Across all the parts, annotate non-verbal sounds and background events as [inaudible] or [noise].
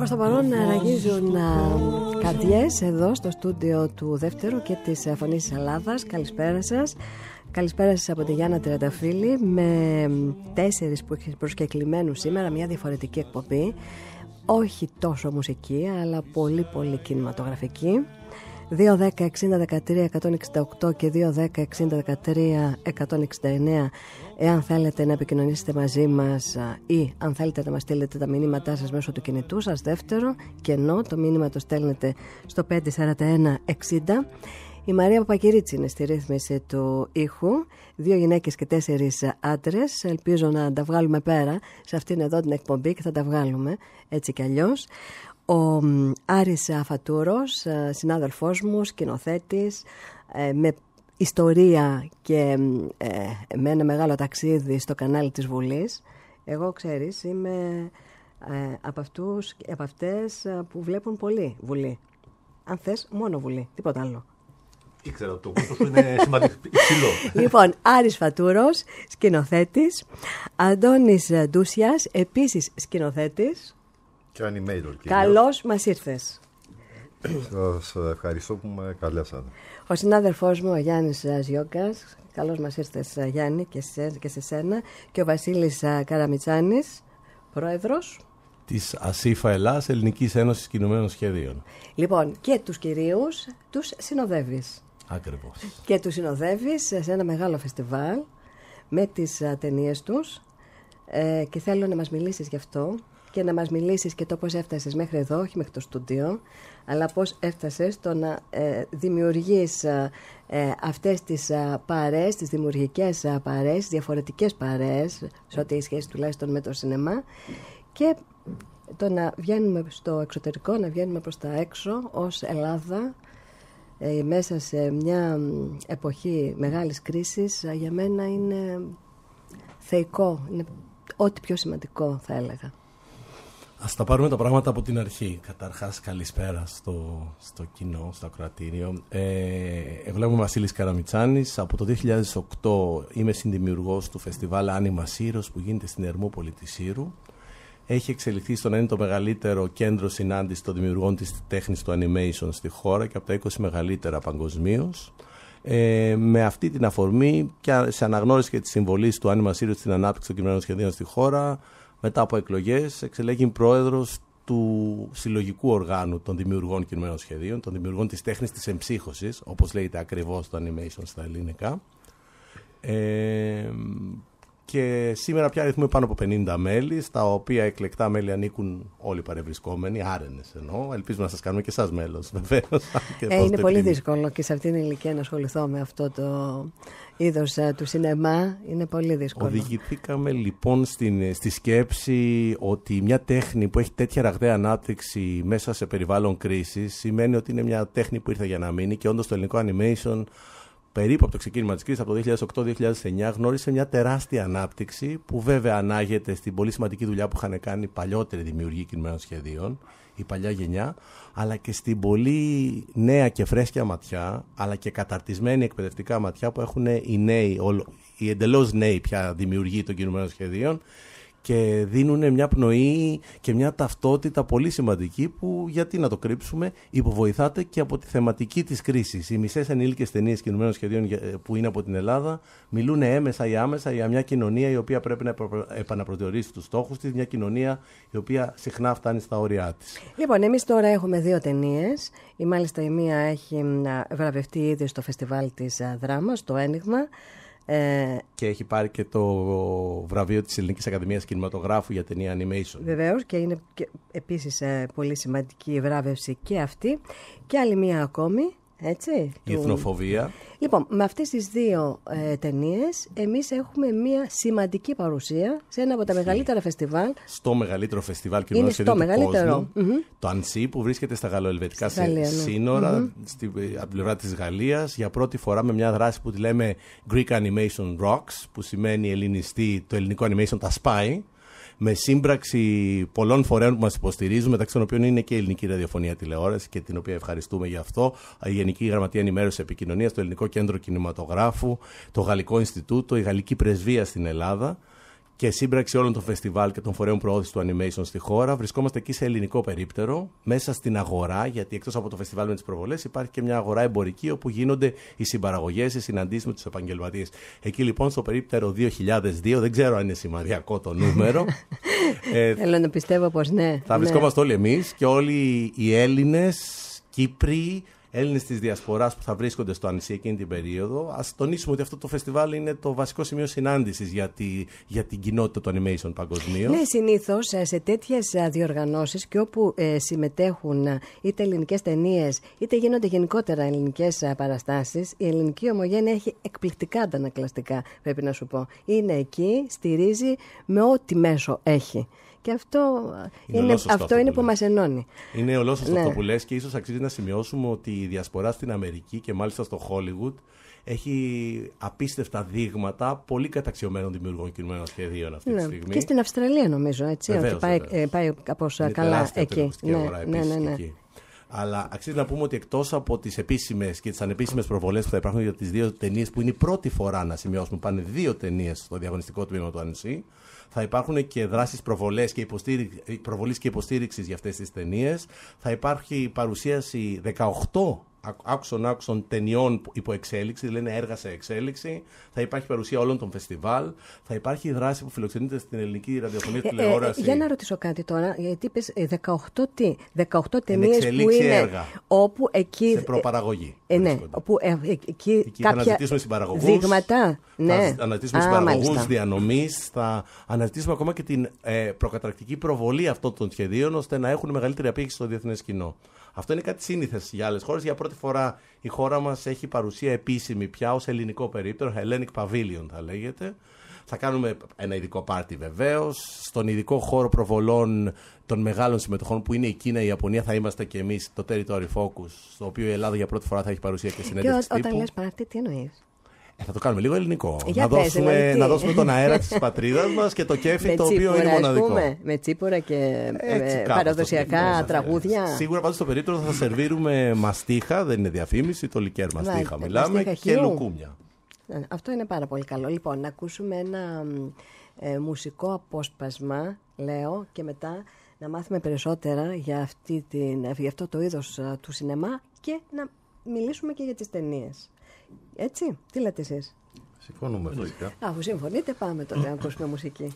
Προς το παρόν ραγίζουν καρδιές εδώ στο στούντιο του δεύτερου και της Φωνής της Ελλάδας. Καλησπέρα σας. Καλησπέρα σας από τη Γιάννα Τερανταφίλη με τέσσερις προσκεκλημένους σήμερα, μια διαφορετική εκπομπή. Όχι τόσο μουσική, αλλά πολύ πολύ κινηματογραφική. 2-10-60-13-168 και 2-10-60-13-169 εάν θέλετε να επικοινωνήσετε μαζί μας ή αν θέλετε να μας στείλετε τα μηνύματά σας μέσω του κινητού σας δεύτερο και ενώ το μήνυμα το στέλνετε στο 541-60 η Μαρία Παπακυρίτσι είναι στη ρύθμιση του ήχου. Δύο γυναίκες και τέσσερις άντρες. Ελπίζω να τα βγάλουμε πέρα σε αυτήν εδώ την εκπομπή και θα τα βγάλουμε έτσι κι αλλιώς ο Άρης Αφατούρος, ε, συνάδελφός μου, σκηνοθέτης, ε, με ιστορία και ε, με ένα μεγάλο ταξίδι στο κανάλι της Βουλής. Εγώ, ξέρεις, είμαι από, αυτούς, από αυτές που βλέπουν πολύ Βουλή. Αν θες, μόνο Βουλή, τίποτα άλλο. Ήξερα το κόστος είναι σημαντικό, υψηλό. λοιπόν, Άρης Φατούρος, σκηνοθέτης, Αντώνης Ντούσιας, επίσης σκηνοθέτης, και animator. Καλώς μας ήρθες. Σας ευχαριστώ που με καλέσατε. Ο συνάδελφός μου, ο Γιάννης Ζιώκας. Καλώς μας ήρθες, Γιάννη, και σε, και σε σένα. Και ο Βασίλης Καραμιτσάνης, πρόεδρος. Της ΑΣΥΦΑ Ελλάς, Ελληνικής Ένωσης Κινουμένων Σχεδίων. Λοιπόν, και τους κυρίους τους συνοδεύεις. Ακριβώς. Και τους συνοδεύεις σε ένα μεγάλο φεστιβάλ με τις ταινίες τους. Ε, και θέλω να μας μιλήσεις γι' αυτό και να μας μιλήσεις και το πώς έφτασες μέχρι εδώ, όχι μέχρι το στούντιο, αλλά πώς έφτασες στο να ε, δημιουργείς ε, ε, αυτές τις ε, παρές, τις δημιουργικές ε, παρές, διαφορετικές παρές, σε ό,τι έχει σχέση τουλάχιστον με το σινεμά και το να βγαίνουμε στο εξωτερικό, να βγαίνουμε προς τα έξω ως Ελλάδα ε, μέσα σε μια εποχή μεγάλης κρίσης για μένα είναι θεϊκό, είναι ό,τι πιο σημαντικό θα έλεγα. Α τα πάρουμε τα πράγματα από την αρχή. Καταρχάς, καλησπέρα στο, στο κοινό, στο ακροατήριο. Ε, εγώ είμαι Βασίλης Καραμιτσάνης. Από το 2008 είμαι συνδημιουργός του φεστιβάλ Άνιμα Σύρο που γίνεται στην Ερμούπολη της Σύρου. Έχει εξελιχθεί στο να είναι το μεγαλύτερο κέντρο συνάντηση των δημιουργών της τέχνης του animation στη χώρα και από τα 20 μεγαλύτερα παγκοσμίως. Ε, με αυτή την αφορμή και σε αναγνώριση και τη συμβολή του Άνιμα Σύρο στην ανάπτυξη των κειμένων σχεδίων στη χώρα, μετά από εκλογές εξελέγει πρόεδρος του συλλογικού οργάνου των δημιουργών κινημένων σχεδίων, των δημιουργών της τέχνης της εμψύχωσης, όπως λέγεται ακριβώς το animation στα ελληνικά. Ε, και σήμερα πια αριθμούμε πάνω από 50 μέλη, στα οποία εκλεκτά μέλη ανήκουν όλοι οι παρευρισκόμενοι, άρενες εννοώ. Ελπίζουμε να σας κάνουμε και εσάς μέλος, βεβαίως. Ε, είναι πολύ δύσκολο και σε αυτήν την ηλικία να ασχοληθώ με αυτό το είδος ε, του σινεμά. Είναι πολύ δύσκολο. Οδηγηθήκαμε λοιπόν στην, στη σκέψη ότι μια τέχνη που έχει τέτοια ραγδαία ανάπτυξη μέσα σε περιβάλλον κρίσης σημαίνει ότι είναι μια τέχνη που ήρθε για να μείνει και όντως το ελληνικό animation περίπου από το ξεκίνημα της κρίσης, από το 2008-2009, γνώρισε μια τεράστια ανάπτυξη που βέβαια ανάγεται στην πολύ σημαντική δουλειά που είχαν κάνει παλιότεροι δημιουργοί κινημένων σχεδίων, η παλιά γενιά, αλλά και στην πολύ νέα και φρέσκια ματιά, αλλά και καταρτισμένη εκπαιδευτικά ματιά που έχουν οι νέοι, οι εντελώς νέοι πια δημιουργοί των κινημένων σχεδίων και δίνουν μια πνοή και μια ταυτότητα πολύ σημαντική που γιατί να το κρύψουμε υποβοηθάται και από τη θεματική της κρίσης. Οι μισές ενήλικες ταινίες κινουμένων σχεδίων που είναι από την Ελλάδα μιλούν έμεσα ή άμεσα για μια κοινωνία η οποία πρέπει να επαναπροσδιορίσει τους στόχους της, μια κοινωνία η οποία συχνά φτάνει στα όρια της. Λοιπόν, εμείς τώρα έχουμε δύο ταινίες. Η μάλιστα η μία έχει βραβευτεί ήδη στο φεστιβάλ της Δράμας, το Ένιγμα. Ε, και έχει πάρει και το βραβείο της Ελληνικής Ακαδημίας Κινηματογράφου για ταινία animation. Βεβαίως και είναι και επίσης ε, πολύ σημαντική βράβευση και αυτή. Και άλλη μία ακόμη έτσι, η εθνοφοβία. Λοιπόν, με αυτές τις δύο ε, ταινίες εμείς έχουμε μια σημαντική παρουσία σε ένα από τα μεγαλύτερα φεστιβάλ. Στο μεγαλύτερο φεστιβάλ κοινωνικών σχεδίων του μεγαλύτερο. κόσμου. Το ΑΝΣΥ που βρίσκεται στα γαλλοελβετικά ναι. σύνορα, mm-hmm. στην πλευρά της Γαλλίας, για πρώτη φορά με μια δράση που τη λέμε Greek Animation Rocks, που σημαίνει ελληνιστή, το ελληνικό animation τα σπάει με σύμπραξη πολλών φορέων που μας υποστηρίζουν, μεταξύ των οποίων είναι και η Ελληνική Ραδιοφωνία Τηλεόραση και την οποία ευχαριστούμε για αυτό, η Γενική Γραμματεία Ενημέρωσης Επικοινωνίας, το Ελληνικό Κέντρο Κινηματογράφου, το Γαλλικό Ινστιτούτο, η Γαλλική Πρεσβεία στην Ελλάδα και σύμπραξη όλων των φεστιβάλ και των φορέων προώθησης του animation στη χώρα. Βρισκόμαστε εκεί σε ελληνικό περίπτερο, μέσα στην αγορά, γιατί εκτός από το φεστιβάλ με τις προβολές υπάρχει και μια αγορά εμπορική όπου γίνονται οι συμπαραγωγές, οι συναντήσεις με τους επαγγελματίες. Εκεί λοιπόν στο περίπτερο 2002, δεν ξέρω αν είναι σημαδιακό το νούμερο. [laughs] ε, Θέλω να πιστεύω πως ναι. Θα ναι. βρισκόμαστε όλοι εμείς και όλοι οι Έλληνες, Κύπροι, Έλληνες της Διασποράς που θα βρίσκονται στο Ανησί εκείνη την περίοδο. Α τονίσουμε ότι αυτό το φεστιβάλ είναι το βασικό σημείο συνάντησης για, τη, για την κοινότητα του animation παγκοσμίως. Ναι, συνήθως σε τέτοιες διοργανώσεις και όπου ε, συμμετέχουν είτε ελληνικές ταινίες είτε γίνονται γενικότερα ελληνικές παραστάσεις, η ελληνική ομογένεια έχει εκπληκτικά αντανακλαστικά, πρέπει να σου πω. Είναι εκεί, στηρίζει με ό,τι μέσο έχει. Και αυτό είναι, είναι, αυτό είναι που, που μας ενώνει. Είναι ολόσωστο ναι. αυτό που λες και ίσως αξίζει να σημειώσουμε ότι η διασπορά στην Αμερική και μάλιστα στο Hollywood έχει απίστευτα δείγματα πολύ καταξιωμένων δημιουργών κινουμένων σχεδίων αυτή ναι. τη στιγμή. Και στην Αυστραλία νομίζω, έτσι, βεβαίως, ότι πάει, βεβαίως. ε, πάει κάπως καλά εκεί. Ναι, αγορά, ναι, ναι, ναι. Εκεί. Αλλά αξίζει να πούμε ότι εκτός από τις επίσημες και τις ανεπίσημες προβολές που θα υπάρχουν για τις δύο ταινίες, που είναι η πρώτη φορά να σημειώσουμε, πάνε δύο ταινίες στο διαγωνιστικό τμήμα του Ανσί, θα υπάρχουν και δράσεις προβολές και υποστήριξη, προβολής και υποστήριξης για αυτές τις ταινίες. Θα υπάρχει παρουσίαση 18 άκουσον άκουσον ταινιών υπό εξέλιξη, δηλαδή είναι έργα σε εξέλιξη. Θα υπάρχει παρουσία όλων των φεστιβάλ. Θα υπάρχει η δράση που φιλοξενείται στην ελληνική ραδιοφωνία και τηλεόραση. Ε, ε, για να ρωτήσω κάτι τώρα, γιατί είπε 18 τι, 18 ταινίες που είναι. Έργα. Όπου εκεί. Σε προπαραγωγή. Ε, ναι, όπου ε, εκεί, εκεί κάποια θα αναζητήσουμε συμπαραγωγούς. Δείγματα. Ναι. Θα αναζητήσουμε συμπαραγωγούς διανομής. Θα αναζητήσουμε ακόμα και την ε, προκαταρκτική προβολή αυτών των σχεδίων ώστε να έχουν μεγαλύτερη απήχηση στο διεθνές κοινό. Αυτό είναι κάτι σύνηθες για άλλες χώρες. Για πρώτη φορά η χώρα μας έχει παρουσία επίσημη πια ως ελληνικό περίπτερο, Hellenic Pavilion θα λέγεται. Θα κάνουμε ένα ειδικό πάρτι βεβαίως. Στον ειδικό χώρο προβολών των μεγάλων συμμετοχών που είναι η Κίνα, η Ιαπωνία, θα είμαστε και εμείς το Territory Focus, στο οποίο η Ελλάδα για πρώτη φορά θα έχει παρουσία και συνέντευξη. Και όταν λες πάρτι, τι εννοείς; Ε, θα το κάνουμε λίγο ελληνικό. Για να, πες, δώσουμε, δηλαδή, να δώσουμε τον αέρα της πατρίδας [laughs] μας και το κέφι το οποίο τσίπουρα, είναι μοναδικό. Πούμε, με τσίπορα και Έτσι, ε, κάπως παραδοσιακά το τραγούδια. Σίγουρα πάντως στο περίπτωμα θα σερβίρουμε μαστίχα, δεν είναι διαφήμιση, το λικέρ μαστίχα Μάλιστα, μιλάμε μαστίχα και χείου. λουκούμια. Ναι, Αυτό είναι πάρα πολύ καλό. Λοιπόν, να ακούσουμε ένα ε, μουσικό απόσπασμα, λέω, και μετά να μάθουμε περισσότερα για, αυτή την, για αυτό το είδος α, του σινεμά και να μιλήσουμε και για τις ταινίες. Έτσι, τι λέτε εσείς; Συμφωνούμε φυσικά. Αφού συμφωνείτε πάμε τότε να ακούσουμε μουσική.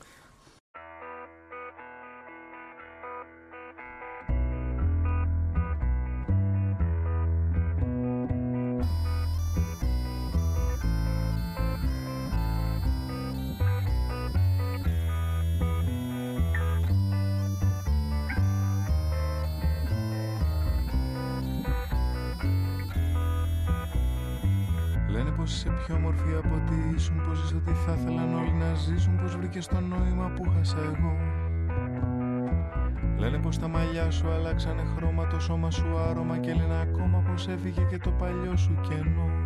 Είσαι πιο όμορφη από ό,τι ήσουν Πως είσαι ό,τι θα ήθελαν όλοι να ζήσουν Πως βρήκες το νόημα που χάσα εγώ. Λένε πως τα μαλλιά σου αλλάξανε χρώμα Το σώμα σου άρωμα Και λένε ακόμα πως έφυγε και το παλιό σου κενό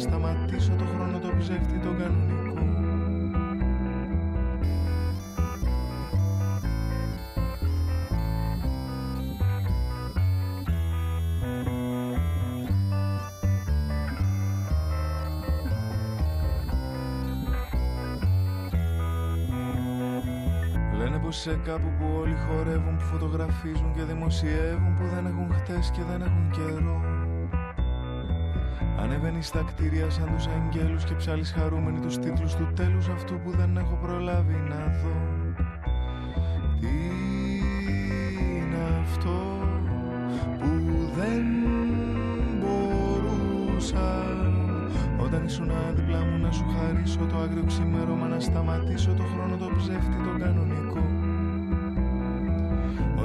σταματήσω το χρόνο το ψεύτη το κανονικό. Λένε πως είσαι κάπου που όλοι χορεύουν, που φωτογραφίζουν και δημοσιεύουν Που δεν έχουν χτες και δεν έχουν καιρό Ανεβαίνεις στα κτίρια σαν τους αγγέλους και ψάλεις χαρούμενοι τους τίτλους του τέλους Αυτού που δεν έχω προλάβει να δω. Τι είναι αυτό που δεν μπορούσα όταν ήσουν δίπλα μου να σου χαρίσω το άγριο ξημέρωμα να σταματήσω το χρόνο το ψεύτη το κανονικό;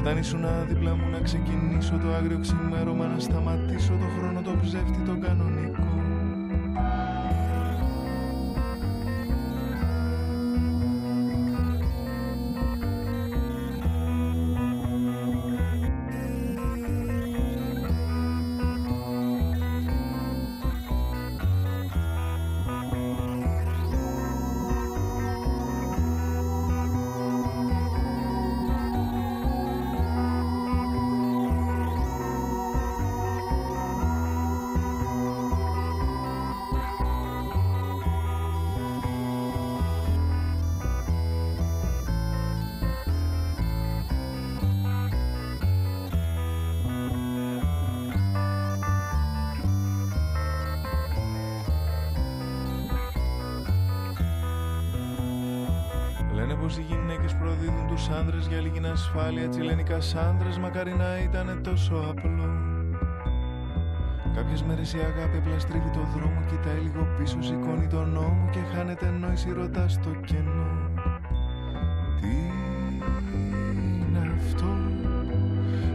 Όταν ήσουν δίπλα μου να ξεκινήσω το άγριο ξημέρωμα να σταματήσω το χρόνο το ψεύτη το κανονικό για λίγη ασφάλεια Έτσι λένε οι κασάνδρες μακάρι να ήταν τόσο απλό. Κάποιες μέρες η αγάπη απλά στρίβει το δρόμο Κοιτάει λίγο πίσω, σηκώνει τον νόμο Και χάνεται νόηση ρωτάς στο κενό. Τι είναι αυτό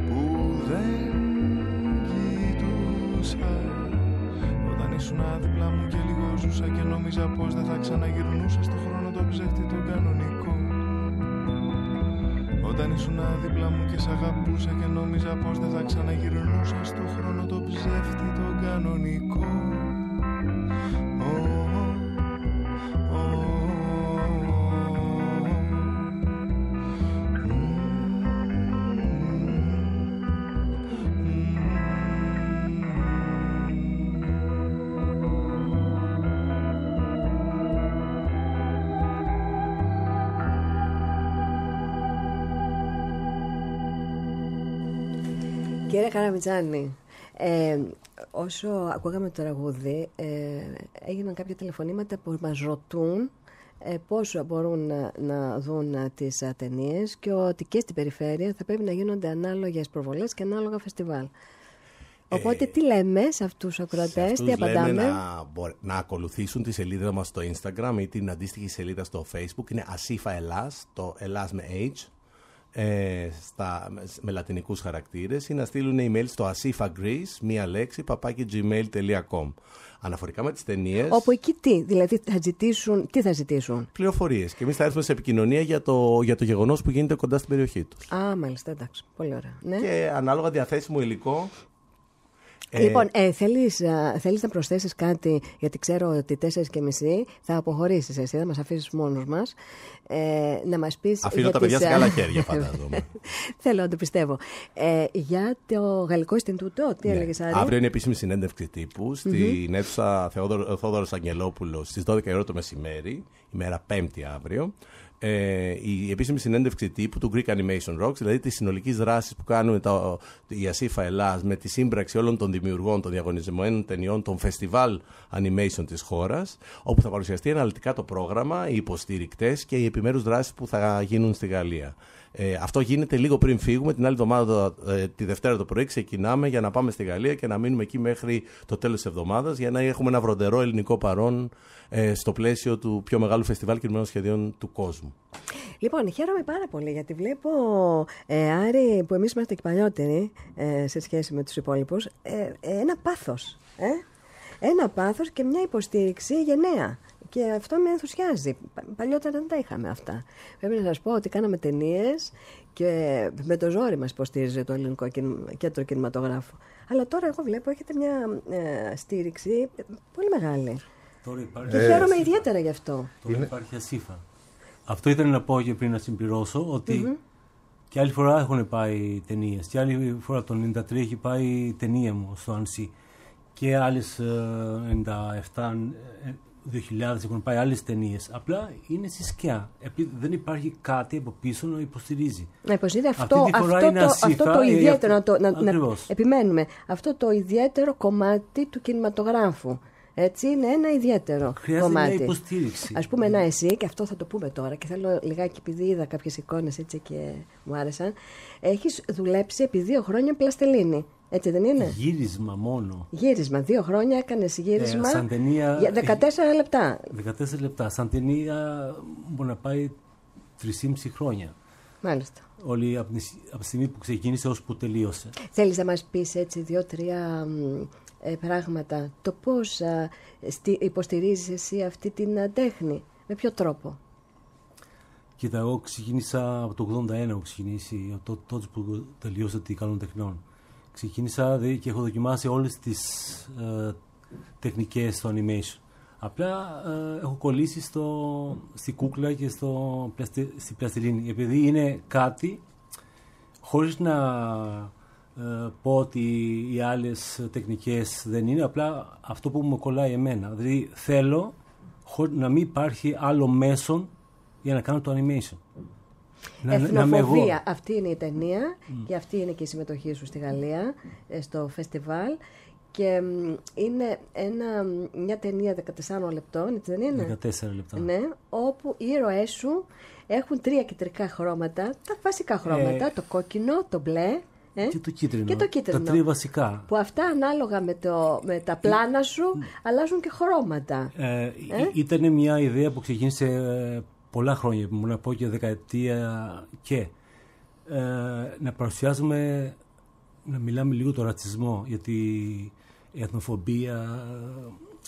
που δεν κοιτούσα Όταν ήσουν δίπλα μου και λίγο ζούσα Και νόμιζα πως δεν θα ξαναγυρνούσα Στο χρόνο το ψεύτη τον κανονικό όταν ήσουν δίπλα μου και σ' αγαπούσα και νόμιζα πως δεν θα ξαναγυρνούσα στο χρόνο το ψεύτη το κανονικό Κύριε Καραμιτζάνη, ε, όσο ακούγαμε το τραγούδι, ε, έγιναν κάποια τηλεφωνήματα που μας ρωτούν ε, πώς μπορούν να, να δουν ε, τις ε, ταινίες και ότι και στην περιφέρεια θα πρέπει να γίνονται ανάλογες προβολές και ανάλογα φεστιβάλ. Οπότε τι λέμε σε αυτούς τους ακροατές, Σε αυτούς τι απαντάμε; λέμε να, μπορ- να ακολουθήσουν τη σελίδα μας στο Instagram ή την αντίστοιχη σελίδα στο Facebook. Είναι Ασίφα Ελλάς, το Ελλάς με H, ε, στα, με λατινικούς χαρακτήρες ή να στείλουν email στο asifagreece, μία λέξη, παπάκι gmail.com. Αναφορικά με τις ταινίες, Όπου εκεί τι, δηλαδή θα ζητήσουν, τι θα ζητήσουν; πληροφορίες. Και εμείς θα έρθουμε σε επικοινωνία για το, για το γεγονός που γίνεται κοντά στην περιοχή τους. Α, μάλιστα, εντάξει, πολύ ωραία. Ναι. Και ανάλογα διαθέσιμο υλικό. Ε, Λοιπόν, ε, θέλεις, α, θέλεις να προσθέσεις κάτι, γιατί ξέρω ότι τέσσερις και μισή θα αποχωρήσεις εσύ, θα μας αφήσεις μόνος μας. Ε, να μας πεις... Αφήνω για τα παιδιά τις, σε α, καλά χέρια, φαντάζομαι. [laughs] Θέλω να το πιστεύω. Ε, για το Γαλλικό Ινστιτούτο, τι Ναι. έλεγες Άρη; Αύριο είναι επίσημη συνέντευξη τύπου στην αίθουσα Θεόδωρο, Θόδωρος Αγγελόπουλος στις 12 η ώρα το μεσημέρι, ημέρα Πέμπτη αύριο. Ε, η επίσημη συνέντευξη τύπου του Greek Animation Rocks, δηλαδή τη συνολική δράση που κάνουν τα, η Ασίφα Ελλάς με τη σύμπραξη όλων των δημιουργών των διαγωνισμένων ταινιών των φεστιβάλ animation της χώρας, όπου θα παρουσιαστεί αναλυτικά το πρόγραμμα, οι υποστηρικτές και οι επιμέρους δράσεις που θα γίνουν στη Γαλλία. Ε, αυτό γίνεται λίγο πριν φύγουμε. Την άλλη εβδομάδα, ε, τη Δευτέρα το πρωί, ξεκινάμε για να πάμε στη Γαλλία και να μείνουμε εκεί μέχρι το τέλος της εβδομάδας για να έχουμε ένα βροντερό ελληνικό παρόν ε, στο πλαίσιο του πιο μεγάλου φεστιβάλ κινημένων σχεδίων του κόσμου. Λοιπόν, χαίρομαι πάρα πολύ γιατί βλέπω, ε, Άρη, που εμείς είμαστε και παλιότεροι ε, σε σχέση με τους υπόλοιπους, ε, ε, ένα πάθος. Ε; Ένα πάθος και μια υποστήριξη γενναία. Και αυτό με ενθουσιάζει. Πα- Παλιότερα δεν τα είχαμε αυτά. Πρέπει να σας πω ότι κάναμε ταινίες και με το ζόρι μας υποστήριζε το ελληνικό κιν- κέντρο κινηματογράφου. Αλλά τώρα εγώ βλέπω έχετε μια ε, στήριξη ε, πολύ μεγάλη. Τώρα υπάρχει, Και χαίρομαι ιδιαίτερα γι' αυτό. τώρα υπάρχει ασύφα. Αυτό ήθελα να πω και πριν να συμπληρώσω ότι και άλλη φορά έχουν πάει ταινίες. Και άλλη φορά το 93 έχει πάει η ταινία μου στο Ανσί. Και άλλες 97, ε, 2000 έχουν πάει άλλες ταινίες. Απλά είναι στη σκιά. Επειδή δεν υπάρχει κάτι από πίσω να υποστηρίζει. Να υποστηρίζει Αυτή αυτό, τη φορά αυτό, είναι το, ασύφα, αυτό το ε, ιδιαίτερο, να, αυτό- το, να, να ακριβώς. επιμένουμε, αυτό το ιδιαίτερο κομμάτι του κινηματογράφου. Έτσι, είναι ένα ιδιαίτερο Χρειάζεται μια κομμάτι. υποστήριξη. Ας πούμε ένα εσύ, και αυτό θα το πούμε τώρα και θέλω λιγάκι επειδή είδα κάποιες εικόνες έτσι και μου άρεσαν. Έχεις δουλέψει επί δύο χρόνια πλαστελίνη, έτσι δεν είναι; Γύρισμα μόνο. Γύρισμα, δύο χρόνια έκανες γύρισμα Ε, σαν ταινία- για 14 λεπτά. 14 λεπτά. Σαν ταινία μπορεί να πάει 3,5 χρόνια. Μάλιστα. Όλη από τη, από τη στιγμή που ξεκίνησε ως που τελείωσε. Θέλεις να μας πεις έτσι δύο-τρία μ, ε, πράγματα. Το πώς α, στι, υποστηρίζεις εσύ αυτή την α, τέχνη; Με ποιο τρόπο; Κοίτα, εγώ ξεκίνησα από το 81, έχω ξεκινήσει, το, τότε που τελείωσα τη καλών τεχνών. Ξεκίνησα δε, και έχω δοκιμάσει όλες τις ε, τεχνικές στο animation. Απλά ε, έχω κολλήσει στο, στη κούκλα και στο, πλαστε, στη πλαστιλίνη. Επειδή είναι κάτι, χωρίς να ε, πω ότι οι άλλες τεχνικές δεν είναι, απλά αυτό που μου κολλάει εμένα. Δηλαδή θέλω χω- να μην υπάρχει άλλο μέσον για να κάνω το animation. Να, να είμαι εγώ. Εθνοφοβία. Αυτή είναι η ταινία και αυτή είναι και η συμμετοχή σου στη Γαλλία, ε, στο φεστιβάλ. και μ, είναι ένα, μια ταινία 14 λεπτών, έτσι δεν είναι; 14 λεπτά. Ναι, όπου οι ήρωές σου έχουν τρία κεντρικά χρώματα, τα βασικά χρώματα, το κόκκινο, το μπλε ε, Και το κίτρινο. και το κίτρινο. Τα τρία βασικά. Που αυτά ανάλογα με, το, με τα πλάνα σου αλλάζουν και χρώματα. Ε, Ήταν μια ιδέα που ξεκίνησε ε, πολλά χρόνια, μπορώ να πω και δεκαετία και ε, να παρουσιάζουμε, να μιλάμε λίγο το ρατσισμό, γιατί η εθνοφοβία,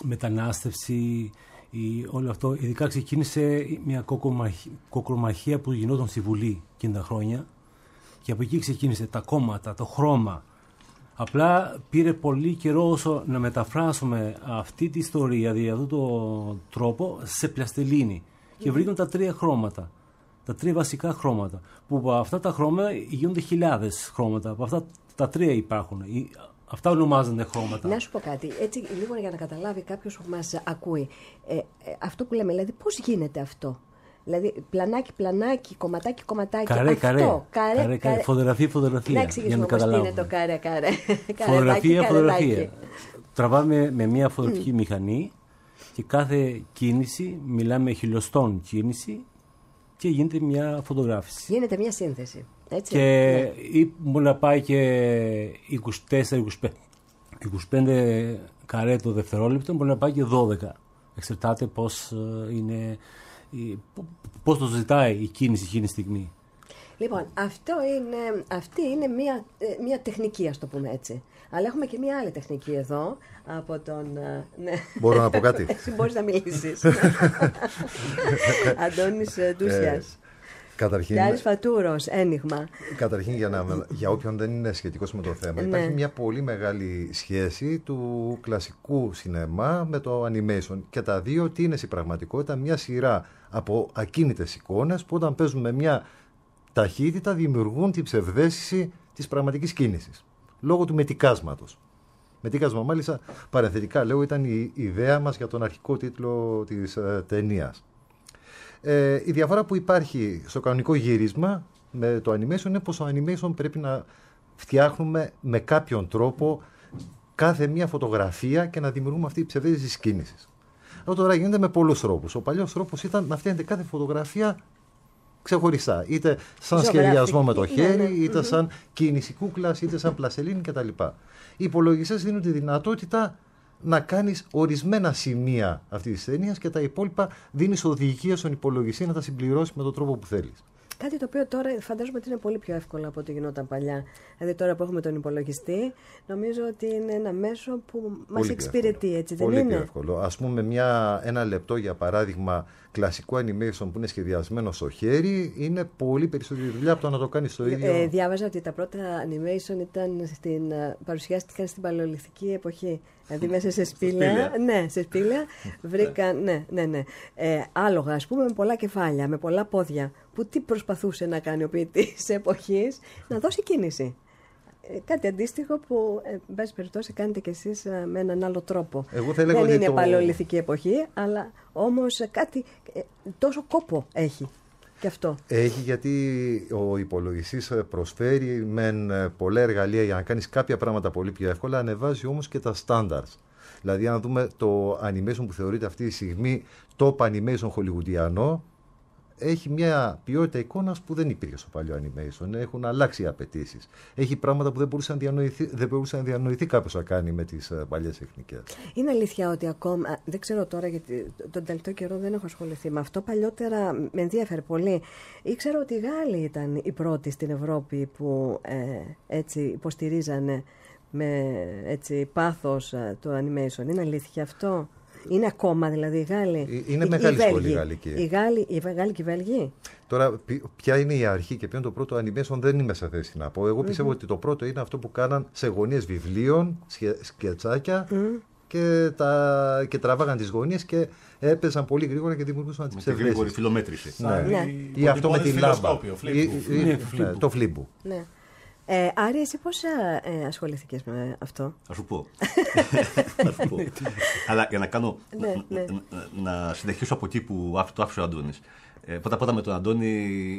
μετανάστευση, η, όλο αυτό, ειδικά ξεκίνησε μια κοκομαχ- κοκρομαχία που γινόταν στη Βουλή εκείνα τα χρόνια και από εκεί ξεκίνησε τα κόμματα, το χρώμα, Απλά πήρε πολύ καιρό όσο να μεταφράσουμε αυτή τη ιστορία, δηλαδή αυτόν τον τρόπο, σε πλαστελίνη. Και βρήκαν τα τρία χρώματα. Τα τρία βασικά χρώματα. Που από αυτά τα χρώματα γίνονται χιλιάδες χρώματα. Από αυτά τα τρία υπάρχουν. Ή- Αυτά ονομάζονται χρώματα. Να σου πω κάτι, έτσι λίγο για να καταλάβει κάποιος που μας ακούει. Ε, ε, αυτό που λέμε, δηλαδή, πώς γίνεται αυτό; Δηλαδή, πλανάκι, πλανάκι, κομματάκι, κομματάκι. Καρέ, αυτό. καρέ. Καρέ, Καρέ, καρέ. Φωτογραφία, φωτογραφία. Να για εξηγήσουμε να πώς τι είναι καταλάβουμε. το καρέ, καρέ. Φωτογραφία, Καρετάκι, φωτογραφία. καρετάκι. Τραβάμε με μια φωτογραφική μηχανή και κάθε κίνηση, μιλάμε χιλιοστών κίνηση και γίνεται μια φωτογράφηση. Γίνεται μια σύνθεση. Έτσι. Και Ναι. ή μπορεί να πάει και 24-25 25 καρέ το δευτερόλεπτο, μπορεί να πάει και 12. Εξαρτάται πώς, ε, είναι, η- π- πώς το ζητάει η κίνηση εκείνη τη στιγμή. Λοιπόν, αυτό είναι, αυτή είναι μια, ε, μια τεχνική, ας το πούμε έτσι. Αλλά έχουμε και μια άλλη τεχνική εδώ από τον... ε, Ναι. Μπορώ να πω κάτι; Εσύ [laughs] μπορείς να μιλήσεις. [laughs] Αντώνης ε, Ντούσιας. Καταρχήν, Γιάννης Φατούρος, ένιγμα. Καταρχήν, για, να, για όποιον δεν είναι σχετικός με το θέμα, Ναι. υπάρχει μια πολύ μεγάλη σχέση του κλασικού σινεμά με το animation. Και τα δύο τι είναι στην πραγματικότητα, μια σειρά από ακίνητες εικόνες που όταν παίζουν με μια ταχύτητα δημιουργούν την ψευδέστηση της πραγματικής κίνησης. Λόγω του μετικάσματος. Μετικάσμα, μάλιστα, παρενθετικά λέω, ήταν η ιδέα μας για τον αρχικό τίτλο της ε, ταινίας. Ε, η διαφορά που υπάρχει στο κανονικό γύρισμα με το animation είναι πως το animation πρέπει να φτιάχνουμε με κάποιον τρόπο κάθε μία φωτογραφία και να δημιουργούμε αυτή η ψευδέστηση της κίνησης. Αυτό τώρα γίνεται με πολλούς τρόπους. Ο παλιός τρόπος ήταν να φτιάχνετε κάθε φωτογραφία ξεχωριστά. Είτε σαν Ζωγραφική, σχεδιασμό με το ναι, χέρι, ναι. είτε σαν κίνηση κούκλας, είτε σαν πλασελίνη κτλ. Οι υπολογιστές δίνουν τη δυνατότητα να κάνεις ορισμένα σημεία αυτής της ταινίας και τα υπόλοιπα δίνεις οδηγία στον υπολογιστή να τα συμπληρώσεις με τον τρόπο που θέλεις. Κάτι το οποίο τώρα φαντάζομαι ότι είναι πολύ πιο εύκολο από ό,τι γινόταν παλιά. Δηλαδή τώρα που έχουμε τον υπολογιστή, νομίζω ότι είναι ένα μέσο που μας Πολύ πιο εξυπηρετεί, εύκολο. έτσι δεν Πολύ είναι; πιο εύκολο. Ας πούμε μια, ένα λεπτό για παράδειγμα κλασικό animation που είναι σχεδιασμένο στο χέρι είναι πολύ περισσότερη δουλειά από το να το κάνεις στο ίδιο. Ε, διάβαζα ότι τα πρώτα animation ήταν στην, ε, παρουσιάστηκαν στην παλαιολιθική εποχή. Δηλαδή μέσα σε [laughs] σπήλαια, σπήλαια. ναι, σε σπήλαια [laughs] βρήκαν, ναι, ναι, ναι, ε, άλογα ας πούμε με πολλά κεφάλια, με πολλά πόδια, που τι προσπαθούσε να κάνει ο ποιητής εποχής, να δώσει κίνηση. Ε, κάτι αντίστοιχο που, ε, εν πάση περιπτώσει, κάνετε κι εσείς ε, με έναν άλλο τρόπο. Εγώ θα έλεγα Δεν ότι είναι το- παλαιολιθική εποχή, αλλά όμως ε, κάτι ε, τόσο κόπο έχει και αυτό. Έχει γιατί ο υπολογιστής προσφέρει μεν ε, πολλά εργαλεία για να κάνεις κάποια πράγματα πολύ πιο εύκολα, ανεβάζει όμως και τα standards. Δηλαδή αν δούμε το animation που θεωρείται αυτή τη στιγμή top animation χολιγουντιανό, έχει μια ποιότητα εικόνας που δεν υπήρχε στο παλιό animation. Έχουν αλλάξει οι απαιτήσεις. Έχει πράγματα που δεν μπορούσε να διανοηθεί, δεν μπορούσε να διανοηθεί κάποιος να κάνει με τις ε, παλιές τεχνικές. Είναι αλήθεια ότι ακόμα. α, Δεν ξέρω τώρα γιατί τον τελευταίο καιρό δεν έχω ασχοληθεί με αυτό. Παλιότερα με ενδιαφέρει πολύ. Ήξερα ότι οι Γάλλοι ήταν οι πρώτοι στην Ευρώπη που ε, έτσι υποστηρίζανε με έτσι, πάθος ε, το animation. Είναι αλήθεια αυτό; Είναι ακόμα δηλαδή οι Γάλλοι. Ε, είναι Οι- μεγάλη οι σχολή Βέλγοι. γαλλική. Οι Γάλλοι, οι Βε- Γάλλοι και οι Βέλγοι. Τώρα, ποι- ποια είναι η αρχή και ποιο είναι το πρώτο animation, δεν είμαι σε θέση να πω. Εγώ πιστεύω ότι το πρώτο είναι αυτό που κάναν σε γωνίες βιβλίων, σκε- σκετσάκια και, τα, και τραβάγαν τις γωνίες και έπαιζαν πολύ γρήγορα και δημιουργούσαν τις Με τη γρήγορη ψευδέσεις. φιλομέτρηση. Ναι. Ναι. Ή αυτό με τη λάμπα. φιλοσκόπιο, Ή- φλίμπου. ή- Ναι, ναι, φλίμπου. το φλίμπου. Ναι. Ε, Άρη, εσύ πώς ε, ε, ασχοληθήκες με αυτό; Θα σου πω. [laughs] Θα σου πω. Αλλά για να κάνω. Ναι, να- ναι. να- Να συνεχίσω από εκεί που άφ- το άφησε ο Αντώνης. Ε, Πρώτα πρώτα με τον Αντώνη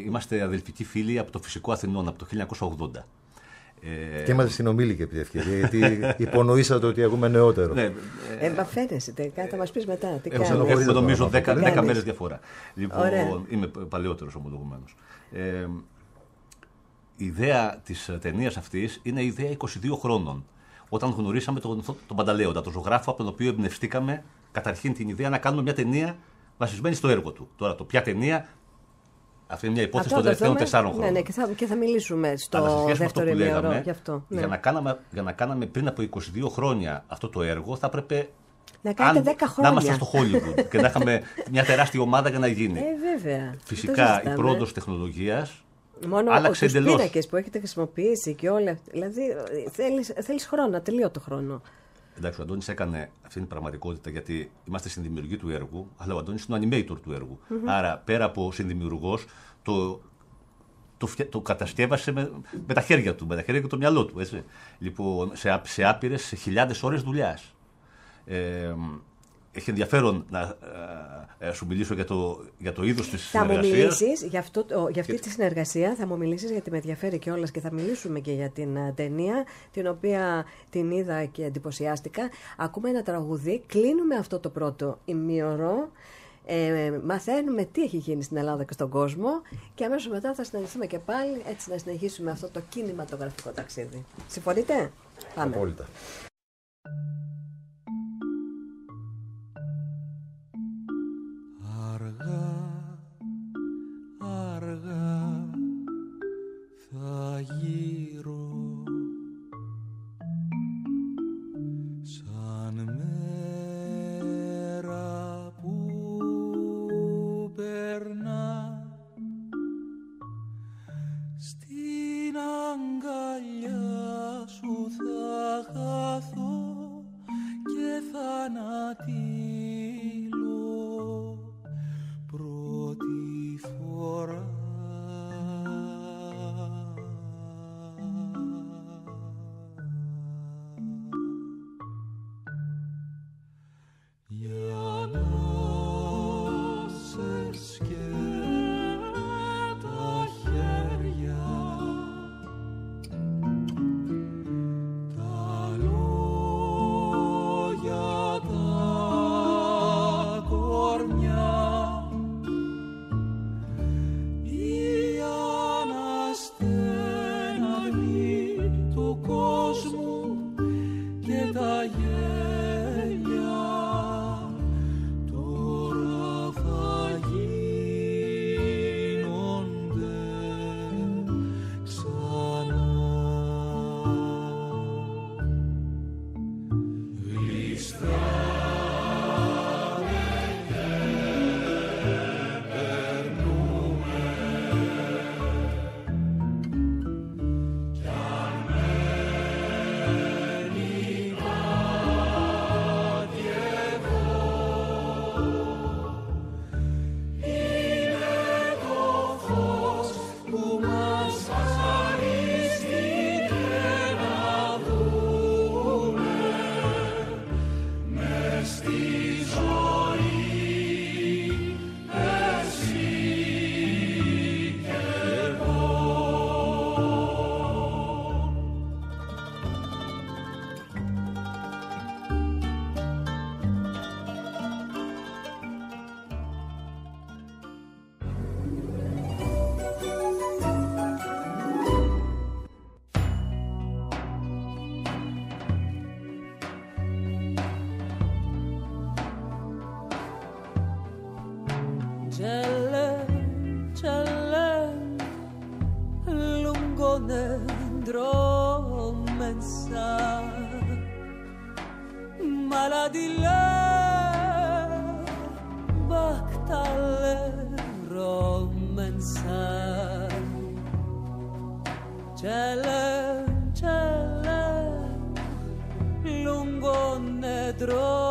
είμαστε αδελφικοί φίλοι από το φυσικό Αθηνών από το 1980. Ε, Και είμαστε συνομήλικοι επί ευκαιρία, γιατί [laughs] υπονοήσατε ότι έχουμε νεότερο. ναι, ε, Ε, μα φαίνεσαι τελικά, θα μας πεις μετά. Τι Έχω, κάνεις; στενοχωρεί έχουμε το νομίζω πράγμα 10, αυτό. 10 Κάνεις. μέρες διαφορά. Λοιπόν, Ωραία. είμαι παλαιότερος ομολογουμένως. Ε, η ιδέα της ταινίας αυτής είναι η ιδέα 22 χρόνων. Όταν γνωρίσαμε τον, τον Πανταλέοντα, τον ζωγράφο από τον οποίο εμπνευστήκαμε καταρχήν την ιδέα να κάνουμε μια ταινία βασισμένη στο έργο του. Τώρα, το ποια ταινία, αυτή είναι μια υπόθεση Αυτό των το τελευταίων δούμε. τεσσάρων χρόνων. Ναι, ναι, και θα, και θα μιλήσουμε Αλλά σε στο σχέση με αυτό δεύτερο που ημίωρο λέγαμε, γι' αυτό. ναι. για, να κάναμε, για να κάναμε πριν από 22 χρόνια αυτό το έργο, θα έπρεπε Να κάνετε 10 να χρόνια. είμαστε στο Hollywood και να είχαμε μια τεράστια ομάδα για να γίνει. Ε, βέβαια. Το Φυσικά η συζητάμε. πρόοδος τεχνολογίας Μόνο άλλαξε τους εντελώς. πίνακες που έχετε χρησιμοποιήσει και όλα. Δηλαδή θέλεις, θέλεις χρόνο, ατελείωτο χρόνο. Εντάξει, ο Αντώνης έκανε αυτή την πραγματικότητα γιατί είμαστε συνδημιουργοί του έργου, αλλά ο Αντώνης είναι ο animator του έργου. Άρα, πέρα από συνδημιουργός, το, το, φτια- το κατασκεύασε με, με τα χέρια του, με τα χέρια και το μυαλό του. Έτσι. Λοιπόν, σε, ά- σε άπειρες, σε χιλιάδες ώρες δουλειάς. Ε, έχει ενδιαφέρον να ε, ε, σου μιλήσω για το, για το είδος της Θα μου συνεργασίας. μιλήσεις για, αυτό, το- για αυτή τη συνεργασία, θα μου μιλήσεις γιατί με ενδιαφέρει κιόλας και θα μιλήσουμε και για την α, ταινία, την οποία την είδα και εντυπωσιάστηκα. Ακούμε ένα τραγουδί, κλείνουμε αυτό το πρώτο ημίωρο. Ε, μαθαίνουμε τι έχει γίνει στην Ελλάδα και στον κόσμο και αμέσως μετά θα συναντηθούμε και πάλι έτσι να συνεχίσουμε αυτό το κινηματογραφικό ταξίδι. Συμφωνείτε; Πάμε. Απόλυτα. Çalan, çalan, lungo ne.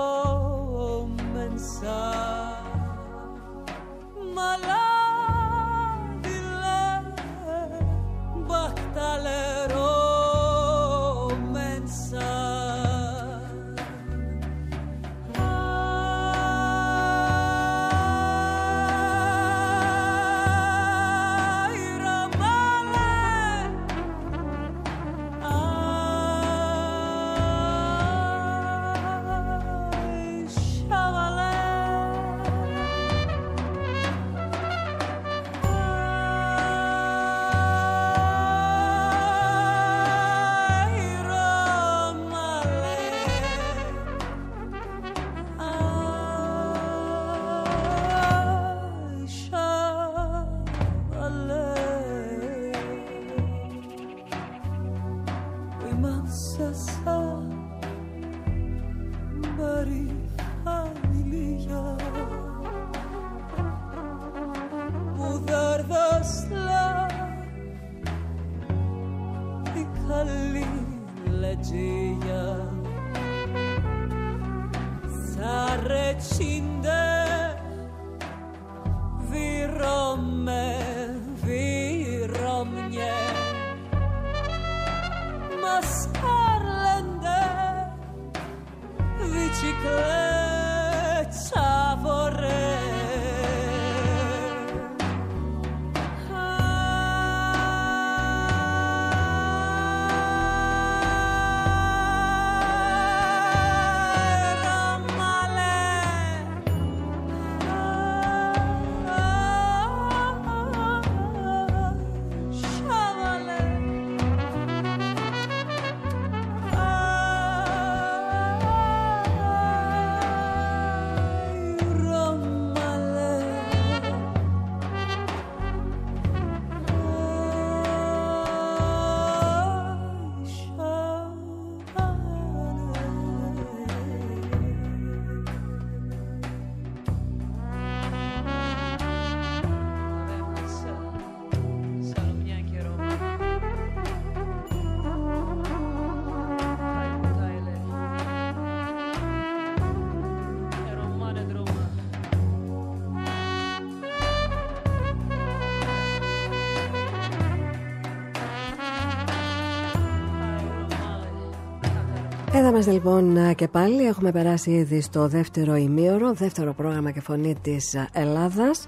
Είμαστε λοιπόν και πάλι. Έχουμε περάσει ήδη στο δεύτερο ημίωρο, δεύτερο πρόγραμμα και φωνή της Ελλάδας.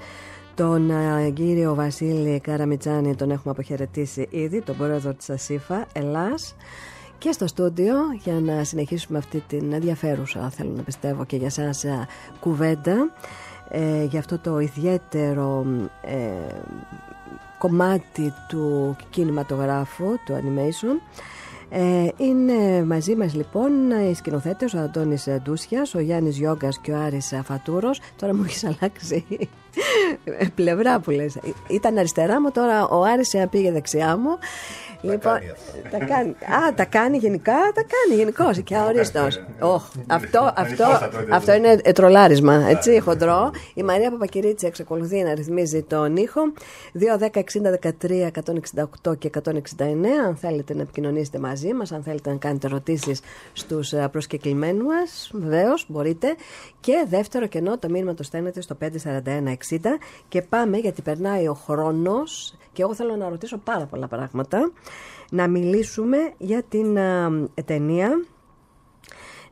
Τον α, κύριο Βασίλη Καραμιτσάνη τον έχουμε αποχαιρετήσει ήδη, τον πρόεδρο της ΑΣΥΦΑ, Ελλάς. Και στο στούντιο για να συνεχίσουμε αυτή την ενδιαφέρουσα, θέλω να πιστεύω και για σας α, κουβέντα ε, για αυτό το ιδιαίτερο ε, κομμάτι του κινηματογράφου, του animation ε, είναι μαζί μας λοιπόν οι σκηνοθέτες ο Αντώνης Ντούσιας, ο Γιάννης Γιόγκας και ο Άρης Φατούρος τώρα μου έχεις αλλάξει πλευρά που λες ήταν αριστερά μου τώρα ο Άρης πήγε δεξιά μου Λοιπόν, τα κάνει. Α, τα κάνει γενικά, τα κάνει γενικώς και αορίστο. αυτό, αυτό, αυτό είναι ε, τρολάρισμα, έτσι, χοντρό. Η Μαρία Παπακυρίτση εξακολουθεί να ρυθμίζει τον ήχο. 2, 10, 60, 13, 168 και 169. Αν θέλετε να επικοινωνήσετε μαζί μας, αν θέλετε να κάνετε ερωτήσεις στους προσκεκλημένους μα, βεβαίως μπορείτε. Και δεύτερο κενό, το μήνυμα το στέλνετε στο 54160 και πάμε γιατί περνάει ο χρόνος και εγώ θέλω να ρωτήσω πάρα πολλά πράγματα. Να μιλήσουμε για την α, ταινία,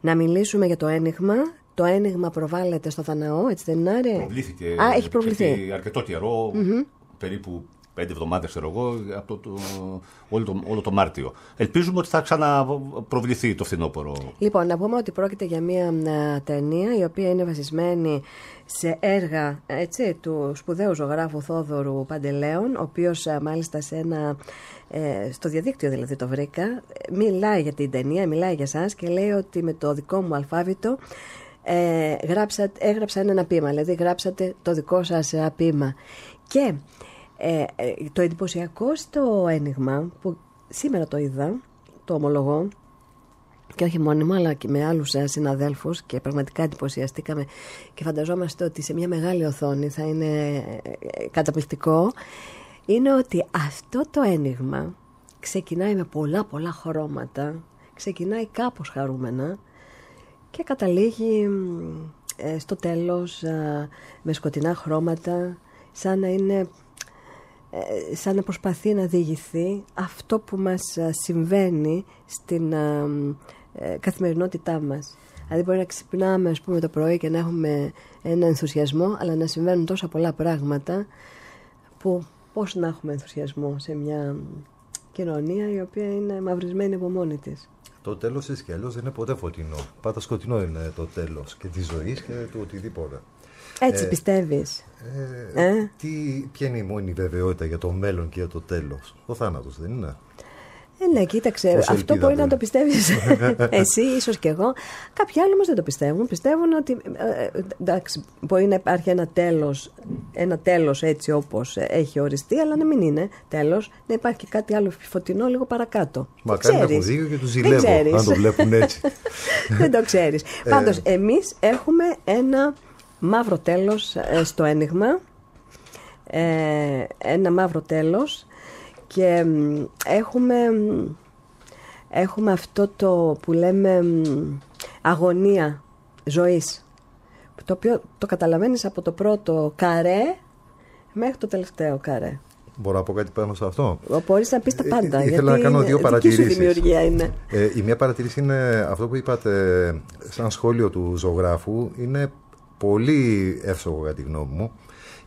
να μιλήσουμε για το ένιγμα. Το ένιγμα προβάλλεται στο Θαναό, έτσι δεν είναι, Άρη; Προβλήθηκε Α, έχει προβληθεί. επί αρκετό καιρό, περίπου πέντε εβδομάδες, ξέρω εγώ, από το, το, όλο, το, όλο το Μάρτιο. Ελπίζουμε ότι θα ξαναπροβληθεί το φθινόπωρο. Λοιπόν, να πούμε ότι πρόκειται για μια α, ταινία η οποία είναι βασισμένη σε έργα έτσι, του σπουδαίου ζωγράφου Θόδωρου Παντελέων, ο οποίος α, μάλιστα σε ένα, ε, στο διαδίκτυο δηλαδή το βρήκα, μιλάει για την ταινία, μιλάει για σας και λέει ότι με το δικό μου αλφάβητο ε, γράψατε, έγραψα ένα ποίημα, δηλαδή γράψατε το δικό σας ε, ποίημα. Και ε, ε, το εντυπωσιακό στο ένιγμα που σήμερα το είδα, το ομολογώ, και όχι μόνιμα αλλά και με άλλους ε, συναδέλφους και πραγματικά εντυπωσιαστήκαμε και φανταζόμαστε ότι σε μια μεγάλη οθόνη θα είναι ε, καταπληκτικό είναι ότι αυτό το ένιγμα ξεκινάει με πολλά πολλά χρώματα ξεκινάει κάπως χαρούμενα και καταλήγει μ, ε, στο τέλος α, με σκοτεινά χρώματα σαν να είναι ε, σαν να προσπαθεί να διηγηθεί αυτό που μας α, συμβαίνει στην α, ε, καθημερινότητά μας. Δηλαδή μπορεί να ξυπνάμε ας πούμε το πρωί και να έχουμε ένα ενθουσιασμό αλλά να συμβαίνουν τόσα πολλά πράγματα που πώς να έχουμε ενθουσιασμό σε μια κοινωνία η οποία είναι μαυρισμένη από μόνη της. Το τέλος τη κι αλλιώ δεν είναι ποτέ φωτεινό. Πάντα σκοτεινό είναι το τέλος και της ζωής και του οτιδήποτε. Έτσι Ε, πιστεύεις; Ε, Ε; Τι, ποια είναι η μόνη βεβαιότητα για το μέλλον και για το τέλος; Ο θάνατος δεν είναι; Ε, ναι, κοίταξε. Όσο αυτό ελπίδα μπορεί να μπορεί. το πιστεύεις [laughs] εσύ, ίσως και εγώ. Κάποιοι άλλοι όμως δεν το πιστεύουν. Πιστεύουν ότι. ε, ε, εντάξει, μπορεί να υπάρχει ένα τέλος ένα τέλος έτσι όπως έχει οριστεί, αλλά να μην είναι τέλος. Να υπάρχει και κάτι άλλο φωτεινό λίγο παρακάτω. Μακάρι να Δεν έχω ξέρεις. δίκιο και τους Δεν ζηλεύω, ξέρεις. αν το βλέπουν έτσι. [laughs] Δεν το ξέρεις. Ε. Πάντως, εμείς έχουμε ένα μαύρο τέλος στο ένιγμα. Ε, ένα μαύρο τέλος και μ, έχουμε, μ, έχουμε αυτό το που λέμε μ, αγωνία ζωής το οποίο το καταλαβαίνεις από το πρώτο καρέ μέχρι το τελευταίο καρέ. Μπορώ να πω κάτι πάνω σε αυτό; Μπορείς να πεις τα Ε, πάντα. ε, ήθελα γιατί να κάνω είναι δύο δική σου παρατηρήσεις. δημιουργία είναι. Ε, η μία παρατηρήση είναι αυτό που είπατε σαν σχόλιο του ζωγράφου είναι πολύ εύσογο για τη γνώμη μου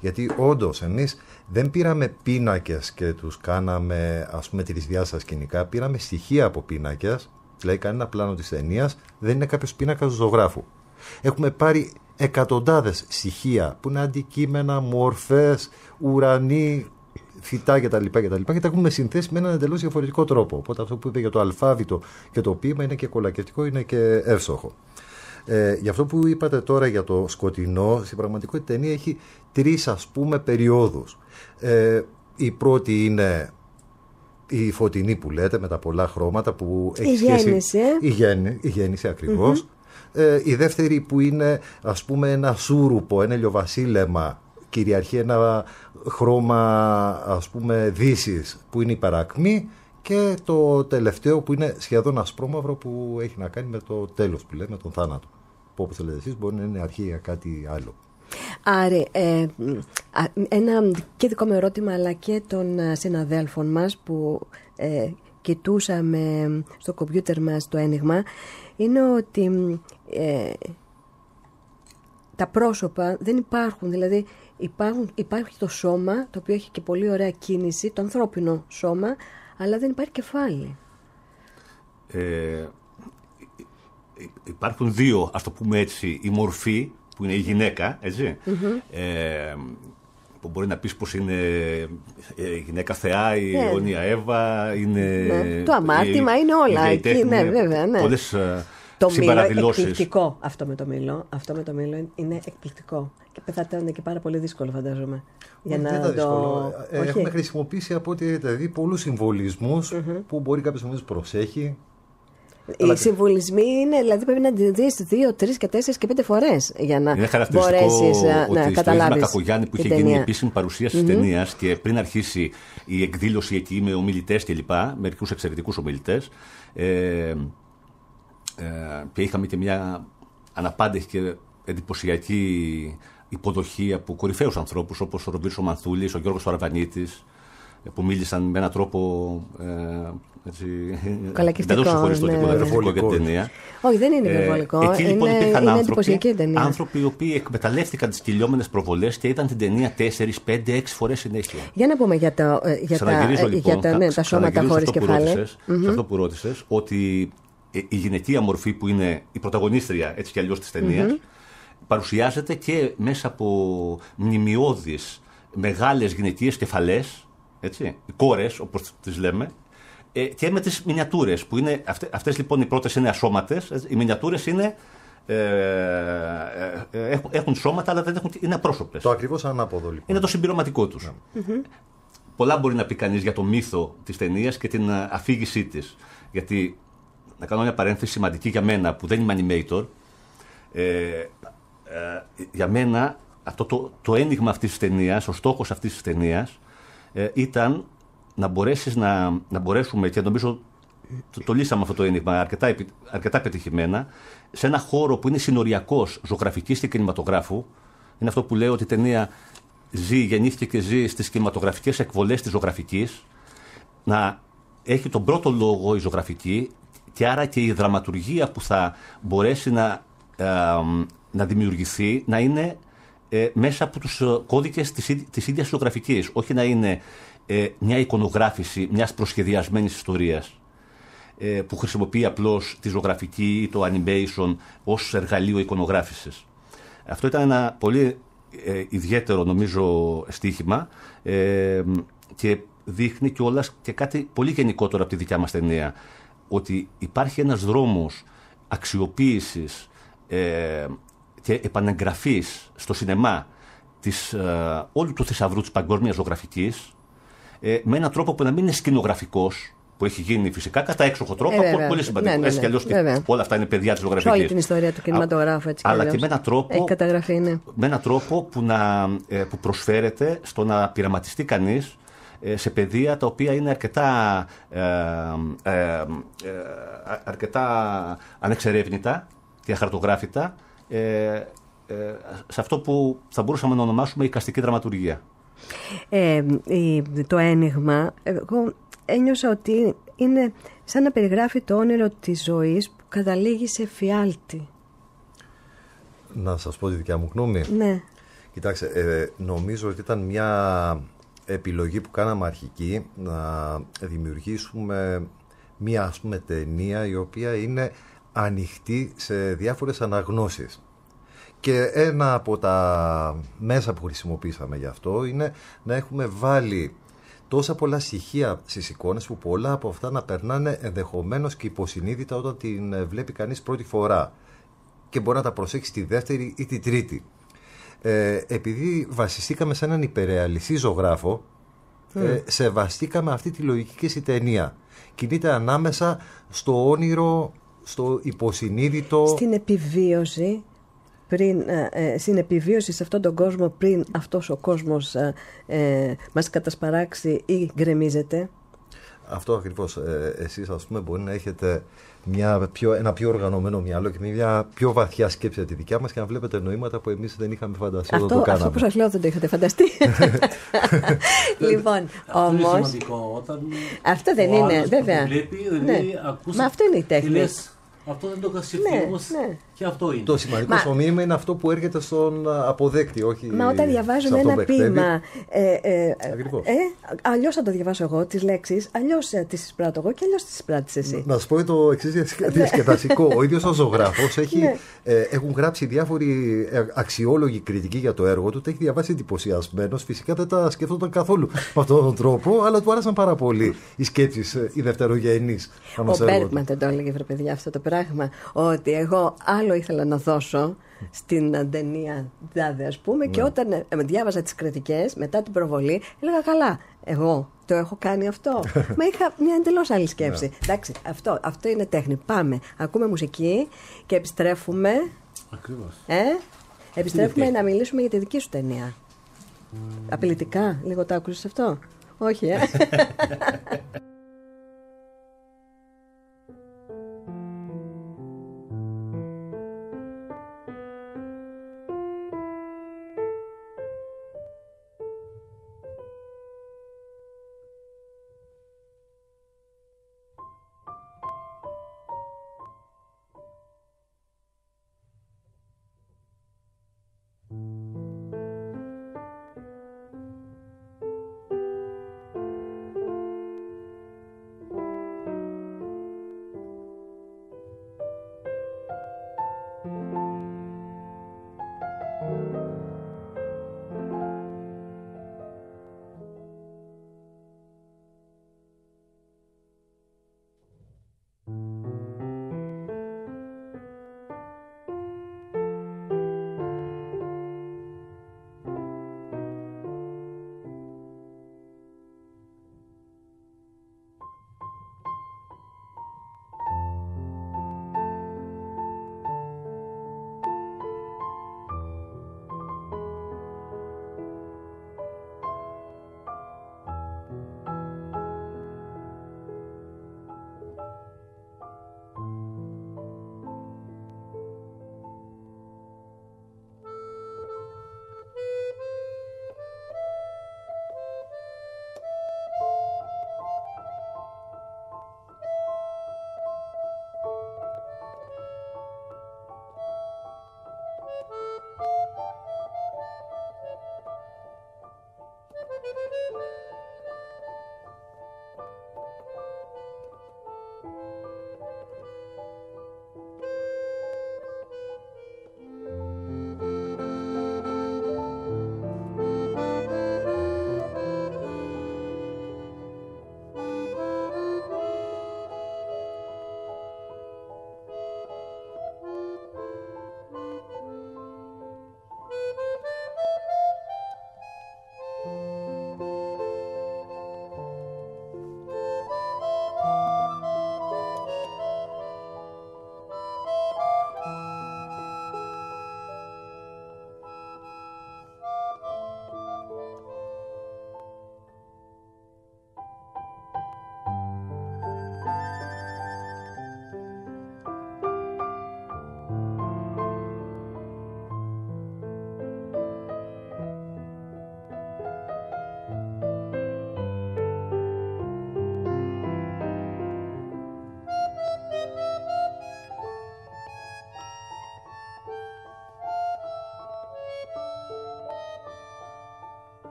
γιατί όντως εμείς δεν πήραμε πίνακες και τους κάναμε ας πούμε τρισδιάστατα σκηνικά πήραμε στοιχεία από πίνακες δηλαδή κανένα πλάνο της ταινίας δεν είναι κάποιος πίνακας του ζωγράφου έχουμε πάρει εκατοντάδες στοιχεία που είναι αντικείμενα, μορφές, ουρανοί, φυτά κτλ. Και, και, και τα έχουμε συνθέσει με έναν εντελώς διαφορετικό τρόπο. Οπότε αυτό που είπε για το αλφάβητο και το ποίημα είναι και κολακευτικό, είναι και εύσοχο. Ε, για αυτό που είπατε τώρα για το σκοτεινό, στην πραγματικότητα η ταινία έχει τρεις ας πούμε περιόδους. Ε, η πρώτη είναι η φωτεινή που λέτε με τα πολλά χρώματα που έχει Η σχέση... γέννηση, ε. Η, γέννη, η γέννηση ακριβώς. Ε, η δεύτερη που είναι ας πούμε ένα σούρουπο, ένα ηλιοβασίλεμα κυριαρχεί ένα χρώμα ας πούμε δύσης που είναι η παρακμή και το τελευταίο που είναι σχεδόν ασπρόμαυρο που έχει να κάνει με το τέλος που λέμε, τον θάνατο. Που όπως θέλετε εσείς μπορεί να είναι αρχή για κάτι άλλο. Άρη, ε, μ, α, ένα και δικό μου ερώτημα αλλά και των ε, συναδέλφων μας που ε, κοιτούσαμε στο κομπιούτερ μας το ένιγμα είναι ότι μ, ε, τα πρόσωπα δεν υπάρχουν, δηλαδή υπάρχουν, υπάρχει το σώμα το οποίο έχει και πολύ ωραία κίνηση, το ανθρώπινο σώμα, αλλά δεν υπάρχει κεφάλι. Ε, υπάρχουν δύο, ας το πούμε έτσι, η μορφή που είναι η γυναίκα, έτσι, ε, που μπορεί να πεις πως είναι ε, η γυναίκα θεά, η Ναι. αιώνια Εύα, είναι... Ναι, το αμάρτημα, η- είναι όλα η εκεί, διατέχνη, ναι, βέβαια, ναι. Πολλές ε, Το μήλο συμπαραδηλώσεις. εκπληκτικό αυτό με το μήλο. Αυτό με το μήλο είναι εκπληκτικό. Και θα ήταν και πάρα πολύ δύσκολο, φαντάζομαι. Για Όχι, να δεν ήταν το. δύσκολο. Ε, Όχι. Έχουμε χρησιμοποιήσει από ό,τι έχετε δει πολλούς συμβολισμούς που μπορεί κάποιος να μην τους προσέχει. Οι συμβολισμοί είναι, δηλαδή πρέπει να τη δεις δύο, τρεις και τέσσερις και πέντε φορές για να Είναι χαρακτηριστικό μπορέσεις ότι να στο Ίδρυμα καταλάβεις. Κακογιάννη που είχε γίνει η επίσημη παρουσίαση της ταινία και πριν αρχίσει η εκδήλωση εκεί με ομιλητές κλπ. Μερικούς εξαιρετικούς ομιλητές. Ε, ε, και είχαμε και μια αναπάντεχη και εντυπωσιακή υποδοχή από κορυφαίους ανθρώπους όπως ο Ρομπίρσο Μανθούλης, ο Γιώργος Παραβανίτης, που μίλησαν με έναν τρόπο. Ε, έτσι, Κολακευτικό, εντελώς συγχωριστό ναι, και ναι. κολακευτικό για την Υπερβολικό. ταινία. Όχι, δεν είναι Ε, υπερβολικό. Εκεί λοιπόν είναι, υπήρχαν είναι άνθρωποι, εντυπωσιακή η ταινία. άνθρωποι οι οποίοι εκμεταλλεύτηκαν τις κυλιόμενες προβολές και είδαν την ταινία 4, 5, 6 φορές συνέχεια. Για να πούμε για τα, ε, για τα, Ξαναγυρίζω ε, λοιπόν, για τα, ναι, κα- τα σώματα ξαναγυρίζω χωρίς σε αυτό που κεφάλι. ρώτησες, σε αυτό που ρώτησες, ότι ε, η γυναικεία μορφή που είναι η πρωταγωνίστρια έτσι κι αλλιώς της ταινια παρουσιάζεται και μέσα από μνημειώδεις μεγάλες γυναικείες κεφαλές, έτσι, οι κόρες όπως τις λέμε, ε, και με τις μινιατούρες που είναι. Αυτέ αυτές, λοιπόν οι πρώτες είναι ασώματες, οι μινιατούρες είναι. Ε, ε, ε, έχουν, έχουν σώματα, αλλά δεν έχουν, είναι απρόσωπες. Το ακριβώς ανάποδο λοιπόν. Είναι το συμπληρωματικό τους. Πολλά μπορεί να πει κανείς για το μύθο της ταινίας και την α, αφήγησή της. Γιατί, να κάνω μια παρένθεση σημαντική για μένα που δεν είμαι animator, ε, ε, για μένα αυτό το, το ένιγμα αυτής της ταινίας, ο στόχος αυτής της ταινίας ε, ήταν να, μπορέσεις να, να μπορέσουμε και νομίζω το, το λύσαμε αυτό το ένιγμα αρκετά, επι- αρκετά πετυχημένα σε ένα χώρο που είναι συνοριακός ζωγραφικής και κινηματογράφου είναι αυτό που λέω ότι η ταινία ζει, γεννήθηκε και ζει στις κινηματογραφικές εκβολές της ζωγραφικής να έχει τον πρώτο λόγο η ζωγραφική και άρα και η δραματουργία που θα μπορέσει να, ε, να δημιουργηθεί να είναι ε, μέσα από τους ε, κώδικες της, ίδ- της ίδιας ζωγραφικής, όχι να είναι ε, μια εικονογράφηση μιας προσχεδιασμένης ιστορίας ε, που χρησιμοποιεί απλώς τη ζωγραφική ή το animation ως εργαλείο εικονογράφησης. Αυτό ήταν ένα πολύ ε, ιδιαίτερο νομίζω στοίχημα ε, και δείχνει κιόλας και κάτι πολύ γενικότερο από τη δικιά μας ταινία. Ότι υπάρχει ένας δρόμος αξιοποίησης ε, και επανεγγραφής στο σινεμά της, ε, όλου του θησαυρού της παγκόσμιας ζωγραφικής ε, με έναν τρόπο που να μην είναι σκηνογραφικός, που έχει γίνει φυσικά κατά έξοχο τρόπο, Ε, βέβαια. πολύ σημαντικό. Ναι, ναι, Έτσι κι ναι. αλλιώ Βέβαια. όλα αυτά είναι παιδιά της Σε ζωγραφική. όλη την ιστορία του κινηματογράφου έτσι κι Αλλά αλλιώς. και με έναν τρόπο Έχει καταγραφεί, ναι. με έναν τρόπο που, να, ε, που προσφέρεται στο να πειραματιστεί κανείς ε, σε παιδεία τα οποία είναι αρκετά, ε, ε, ε, αρκετά ανεξερεύνητα και αχαρτογράφητα ε, ε, σε αυτό που θα μπορούσαμε να ονομάσουμε οικαστική δραματουργία. Ε, η- το ένιγμα, εγώ ένιωσα ότι είναι σαν να περιγράφει το όνειρο της ζωής που καταλήγει σε φιάλτη. Να σας πω τη δικιά μου γνώμη. Ναι. Κοιτάξτε, ε, νομίζω ότι ήταν μια επιλογή που κάναμε αρχική να δημιουργήσουμε μια ας πούμε ταινία η οποία είναι ανοιχτή σε διάφορες αναγνώσεις. Και ένα από τα μέσα που χρησιμοποίησαμε γι' αυτό είναι να έχουμε βάλει τόσα πολλά στοιχεία στις εικόνες που πολλά από αυτά να περνάνε ενδεχομένως και υποσυνείδητα όταν την ε, βλέπει κανείς πρώτη φορά και μπορεί να τα προσέξει τη δεύτερη ή τη τρίτη. Ε, επειδή βασιστήκαμε σε έναν υπερεαλιστή ζωγράφο, ε, σεβαστήκαμε αυτή τη λογική και στη ταινία. Κινείται ανάμεσα στο όνειρο, στο υποσυνείδητο. Στην επιβίωση, πριν, ε, ε, στην επιβίωση σε αυτόν τον κόσμο πριν αυτός ο κόσμος ε, ε, μας κατασπαράξει ή γκρεμίζεται. Αυτό ακριβώς. Ε, εσείς ας πούμε μπορεί να έχετε μια πιο, ένα πιο οργανωμένο μυαλό και μια πιο βαθιά σκέψη από τη δικιά μας και να βλέπετε νοήματα που εμείς δεν είχαμε φανταστεί όταν Αυτό, το αυτό κάναμε. που σας λέω δεν το είχατε φανταστεί. [laughs] λοιπόν, Αυτό είναι όμως... σημαντικό. Όταν Αυτό δεν ο είναι, άλλος που βέβαια. το βλέπει, δηλαδή, Ναι. ακούς- Μα αυτό είναι η τέχνη. και λες, αυτό δεν το είχα σκεφτεί, Ναι, όμως ναι. Και αυτό είναι. Το σημαντικό Μα- στο μήνυμα είναι αυτό που έρχεται στον α, αποδέκτη, όχι Μα όταν σε διαβάζουμε αυτόν ένα που εκπέμπει. ποίημα. Ε, ε, Ακριβώς. ε, αλλιώς θα το διαβάσω εγώ, τις λέξεις, αλλιώς ε, τις εισπράττω εγώ και αλλιώς τις εισπράττεις εσύ. Να σου πω το εξής διασκεδαστικό. Ο ίδιος ο ζωγράφος [laughs] Ναι. ε, έχουν γράψει διάφοροι ε, αξιόλογοι κριτικοί για το έργο του. Τα έχει διαβάσει εντυπωσιασμένος. Φυσικά δεν τα σκεφτόταν καθόλου με αυτόν τον τρόπο, αλλά του άρεσαν πάρα πολύ οι σκέψεις, οι δευτερογενείς πάνω Ο στο έργο Μπέρκμαν του. δεν το έλεγε, βρε παιδιά, αυτό το πράγμα. Ότι εγώ άλλο ήθελα να δώσω στην ε, ταινία Δάδε, ας πούμε, και όταν ε, ε, διάβαζα τις κριτικές μετά την προβολή, έλεγα καλά. Εγώ το έχω κάνει αυτό. [laughs] Μα είχα μια εντελώς άλλη σκέψη. Εντάξει, αυτό, αυτό είναι τέχνη. Πάμε. Ακούμε μουσική και επιστρέφουμε. Ακριβώς. Ε, επιστρέφουμε να μιλήσουμε για τη δική σου ταινία. Απειλητικά, λίγο το άκουσες αυτό; Όχι, ε; [laughs]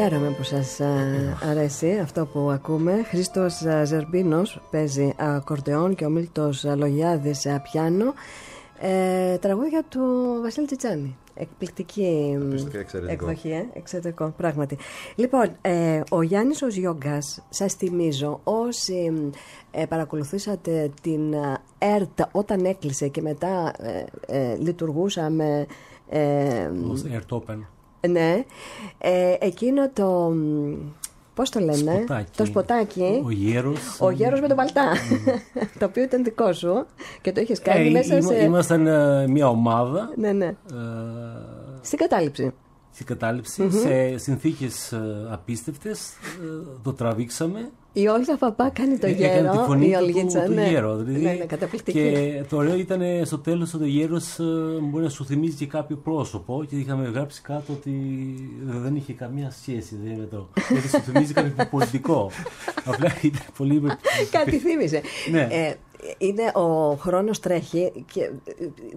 Χαίρομαι που σας α, αρέσει αυτό που ακούμε. Χρήστος α, Ζερμπίνος παίζει ακορντεόν και ο Μίλτος α, Λογιάδης α, πιάνο. Ε, τραγούδια του Βασίλη Τσιτσάνη. Εκπληκτική μ, Απίστευτα εξαιρετικό. εκδοχή, ε; εξαιρετικό, πράγματι. Λοιπόν, ε, ο Γιάννης ο Ζιόγκας, σας θυμίζω, όσοι μ, ε, παρακολουθήσατε την α, ΕΡΤ όταν έκλεισε και μετά ε, ε, λειτουργούσαμε ε, Ως Air Open. Ναι. Ε, εκείνο το. μ, Πώς το λένε, Σποτάκι. το σποτάκι. Ο γέρος. Ο γέρος με τον παλτά. [laughs] το οποίο ήταν δικό σου και το είχες κάνει Ε, μέσα είμα- σε. Ήμασταν ε, μια ομάδα Ναι, ναι. ε, Στην κατάληψη. στην καταληψη σε συνθήκες ε, απίστευτες. ε, το τραβήξαμε. Η Όλγα Παπά κάνει το Ε, έκανε γέρο. τη φωνή η του, Ολγίτσα, του, ναι. γέρο. Δηλαδή, ναι, ναι, καταπληκτική. Και το ωραίο ήταν ε, στο τέλος ότι ο γέρος ε, μπορεί να σου θυμίζει και κάποιο πρόσωπο και είχαμε γράψει κάτω ότι δεν είχε καμία σχέση δηλαδή, με το. Γιατί σου θυμίζει κάποιο πολιτικό. Απλά ήταν πολύ. Κάτι θύμιζε. Ναι. Ε, είναι ο χρόνος τρέχει και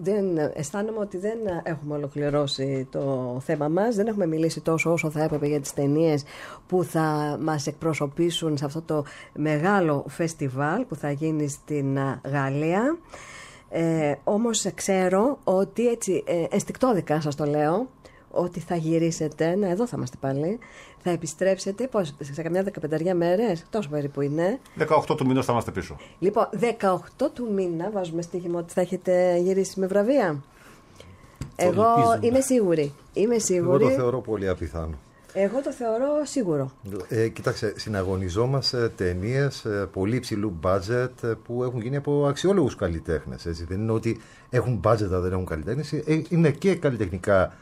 δεν, αισθάνομαι ότι δεν έχουμε ολοκληρώσει το θέμα μας. Δεν έχουμε μιλήσει τόσο όσο θα έπρεπε για τις ταινίες που θα μας εκπροσωπήσουν σε αυτό το μεγάλο φεστιβάλ που θα γίνει στην α, Γαλλία. Ε, όμως ξέρω ότι έτσι ε, ενστικτόδικα σας το λέω ότι θα γυρίσετε, να εδώ θα είμαστε πάλι, θα επιστρέψετε πώς, σε καμιά δεκαπενταριά μέρες, τόσο περίπου είναι. 18 του μηνός θα είμαστε πίσω. Λοιπόν, 18 του μήνα βάζουμε στοίχημα ότι θα έχετε γυρίσει με βραβεία. Εγώ ελπίζουμε. είμαι σίγουρη. Είμαι Εγώ σίγουρη. το θεωρώ πολύ απιθανό. Εγώ το θεωρώ σίγουρο. Ε, κοίταξε, συναγωνιζόμαστε ταινίες πολύ υψηλού budget ε, που έχουν γίνει από αξιόλογους καλλιτέχνες. Δεν είναι ότι έχουν budget, αλλά δεν έχουν καλλιτέχνες. Είναι και καλλιτεχνικά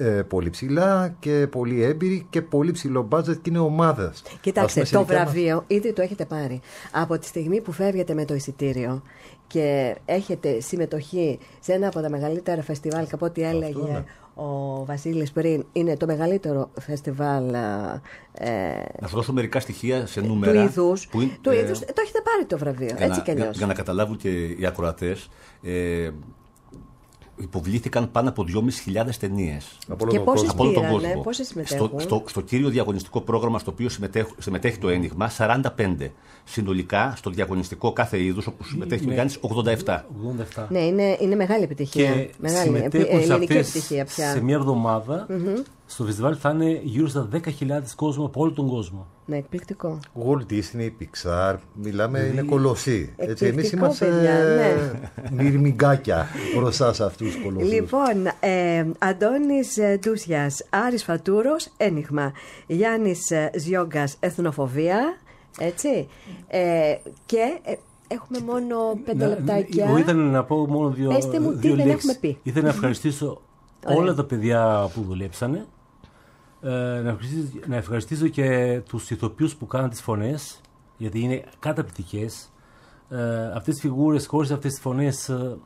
ε, πολύ ψηλά και πολύ έμπειροι και πολύ ψηλό budget και είναι ομάδε. Κοιτάξτε, το βραβείο ήδη το έχετε πάρει. Από τη στιγμή που φεύγετε με το εισιτήριο και έχετε συμμετοχή σε ένα από τα μεγαλύτερα φεστιβάλ, και από ό,τι έλεγε ναι. ο Βασίλης πριν, είναι το μεγαλύτερο φεστιβάλ α, ε, Να σου δώσω μερικά στοιχεία σε του νούμερα. είδους. που είναι- Του ε, είδους, το έχετε πάρει το βραβείο, για, έτσι να, κι για, αλλιώς. για να καταλάβουν και οι ακροατές, ε, υποβλήθηκαν πάνω από 2.500 ταινίες. Από όλο Και τον πόσες κόσμο. Από όλο τον πήρανε, κόσμο. πόσες συμμετέχουν; Στο, στο, στο κύριο διαγωνιστικό πρόγραμμα στο οποίο συμμετέχ- συμμετέχει το ένιγμα, 45. Συνολικά στο διαγωνιστικό κάθε είδους, όπου συμμετέχει ο Ναι. Γιάννη, 87. 87. Ναι, είναι, είναι μεγάλη επιτυχία. Και μεγάλη συμμετέχουν επι- σε ελληνική αυτές επιτυχία πια. σε μια εβδομάδα. Στο φεστιβάλ θα είναι γύρω στα 10.000 κόσμο από όλο τον κόσμο. Ναι, εκπληκτικό. Walt Disney, Pixar, μιλάμε, είναι κολοσσοί. Έτσι, εμείς Εκπληκτικό, είμαστε παιδιά, ναι. μυρμηγκάκια μπροστά σε αυτούς τους κολοσσούς. Λοιπόν, ε, Αντώνης ε, Ντούσιας, Άρης Φατούρος, ένιγμα. Γιάννης ε, Ζιόγκας, εθνοφοβία. Έτσι. Ε, και ε, έχουμε μόνο πέντε Να- λεπτάκια. Εγώ ήθελα να πω μόνο δύο, Πέστε μου τι δύο δεν λέξεις. έχουμε πει. Ήθελα να ευχαριστήσω Ωραία. όλα τα παιδιά που δουλέψανε. Ε, να, ευχαριστήσω, να ευχαριστήσω και τους ηθοποιούς που κάναν τις φωνές, γιατί είναι καταπληκτικές. Ε, αυτές τις φιγούρες, χωρίς αυτές τις φωνές, ε,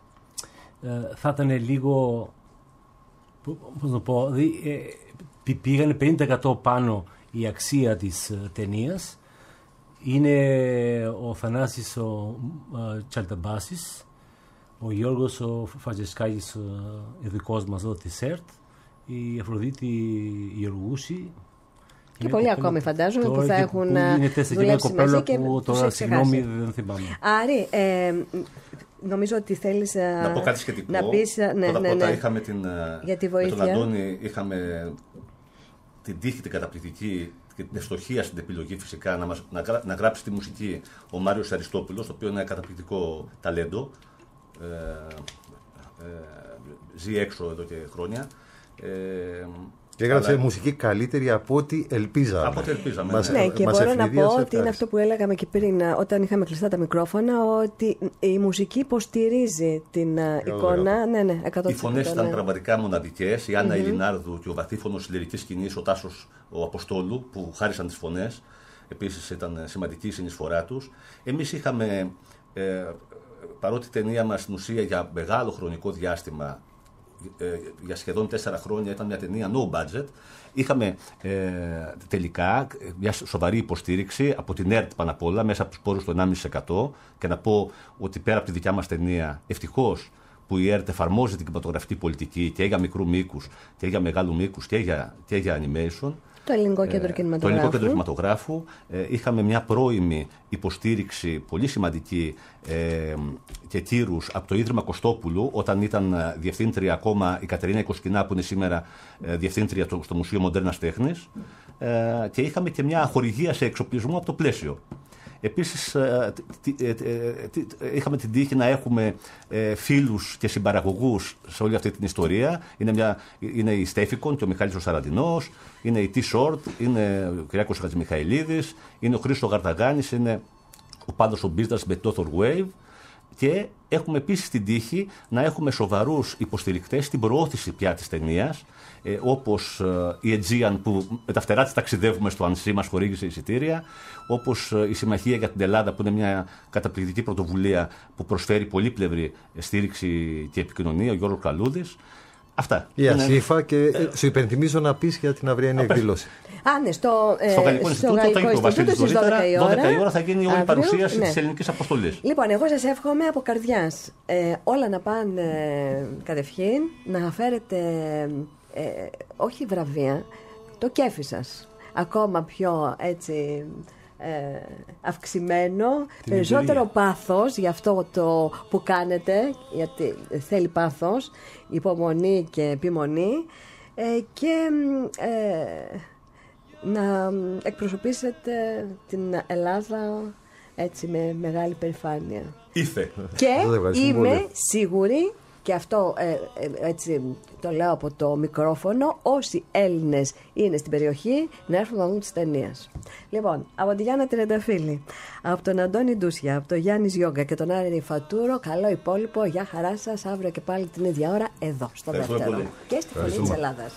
ε, θα ήταν λίγο, πο- πώς να πω, δηλαδή, ε, πη- πήγανε 50% πάνω η αξία της ε, ταινίας. Είναι ο Θανάσης ο ε, Τσαλταμπάσης, ο Γιώργος ο Φατζεσκάκης, ο ειδικός μας εδώ της ΕΡΤ, η Αφροδίτη Γεωργούση. Και πολλοί ακόμη φαντάζομαι που τώρα θα και έχουν, που ε, είναι τέσσερα και μια δουλέψει κοπέλα μαζί και που τους τώρα έχεις συγγνώμη ξεχάσει. δεν θυμάμαι. Άρη, ε, νομίζω ότι θέλεις ε, Να πω κάτι σχετικό. να πεις, ε, ναι, πρώτα ναι, πρώτα ναι. είχαμε την, ε, Για τη Με τον βοήθεια. Αντώνη είχαμε την τύχη την καταπληκτική και την ευστοχία στην επιλογή φυσικά να, μας, να, γρα- να γράψει τη μουσική ο Μάριος Αριστόπουλος, το οποίο είναι ένα καταπληκτικό ταλέντο. Ε, ε, ζει έξω εδώ και χρόνια. Ε, Και έγραψε αλλά- μουσική καλύτερη από ό,τι ελπίζαμε. Από ό,τι ελπίζαμε, Μας- ναι. Ναι, και μας μπορώ να ευνηδίασε πω ότι είναι ευχάριστα. αυτό που έλεγαμε και πριν, ε, όταν είχαμε κλειστά τα μικρόφωνα, ότι η μουσική υποστηρίζει την ε, εικόνα. Ναι, ναι, 100%. Οι φωνές ήταν ναι. πραγματικά μοναδικές. Η αννα Ελληνάρδου και ο βαθύφωνος τη λυρική σκηνή, ο Τάσος ο Αποστόλου, που χάρισαν τις φωνές. Επίσης ήταν σημαντική η συνεισφορά τους. Εμείς είχαμε, ε, παρότι η ταινία μας στην ουσία για μεγάλο χρονικό διάστημα ε, για σχεδόν τέσσερα χρόνια ήταν μια ταινία no budget. Είχαμε ε, τελικά μια σοβαρή υποστήριξη από την ΕΡΤ πάνω απ' όλα, μέσα από τους πόρους του 1,5%. Και να πω ότι πέρα από τη δικιά μας ταινία, ευτυχώς που η ΕΡΤ εφαρμόζει την κινηματογραφική πολιτική και για μικρού μήκους και για μεγάλου μήκους και για, και για animation. Το Ελληνικό Κέντρο Ε, Κινηματογράφου. Το Ελληνικό Κέντρο Κινηματογράφου. Ε, είχαμε μια πρώιμη υποστήριξη πολύ σημαντική ε, και κύρους από το Ίδρυμα Κωστόπουλου, όταν ήταν ε, διευθύντρια ακόμα η Κατερίνα Οικοσκινά, που είναι σήμερα ε, διευθύντρια στο, στο Μουσείο Μοντέρνας Τέχνης. Ε, και είχαμε και μια χορηγία σε εξοπλισμό από το πλαίσιο. Επίσης ε, τι- τι- ε, ε, τι- ε, είχαμε την τύχη να έχουμε ε, φίλους και συμπαραγωγούς σε όλη αυτή την ιστορία. Είναι, μια, είναι η Στέφικον και ο Μιχάλης ο Σαραντινός, είναι η T-Short, είναι ο Κυριάκος Χατζημιχαηλίδης, είναι ο Χρήστος Γαρταγάνης, είναι ο Πάντος ο Μπίζδας με το Author Wave και έχουμε επίσης την τύχη να έχουμε σοβαρούς υποστηρικτές στην προώθηση πια της ταινίας, ε, όπως ε, η Aegean που με τα φτερά της ταξιδεύουμε στο Ανσί μας χορήγησε εισιτήρια, όπως ε, η Συμμαχία για την Ελλάδα που είναι μια καταπληκτική πρωτοβουλία που προσφέρει πολύπλευρη στήριξη και επικοινωνία, ο Γιώργος Καλούδης. Αυτά. Η Είναι- Ασήφα και ε, σου υπενθυμίζω να πεις για την αυριανή πες. εκδήλωση. Α, ναι, στο, ε, Στο Γαλλικό Ινστιτούτο θα Γαλλικό έχει ο Βασίλης Ινστιτούτο στις νωρίτερα. 12 η ώρα. 12 η ώρα θα γίνει όλη η Αύριο, παρουσίαση ναι. της ελληνικής αποστολής. Λοιπόν, εγώ σας εύχομαι από καρδιάς ε, όλα να πάνε ε, κατευχήν, να φέρετε ε, όχι βραβεία, το κέφι σας. Ακόμα πιο έτσι ε, αυξημένο, περισσότερο εμπειρία. πάθος για αυτό το που κάνετε, γιατί θέλει πάθος, υπομονή και επιμονή ε, και ε, να εκπροσωπήσετε την Ελλάδα έτσι με μεγάλη περηφάνεια. Ήθε. Και Σας ευχαριστούμε είμαι πολύ. σίγουρη και αυτό ε, ε, έτσι το λέω από το μικρόφωνο όσοι Έλληνες είναι στην περιοχή να έρθουν να δουν τις ταινίες. Λοιπόν, από τη Γιάννα Τρενταφύλη, από τον Αντώνη Ντούσια, από τον Γιάννη Γιόγκα και τον Άρη Φατούρο, καλό υπόλοιπο, γεια χαρά σας, αύριο και πάλι την ίδια ώρα εδώ, στο Ευχαριστούμε δεύτερο. πολύ. Και στη Φωνή της Ελλάδας.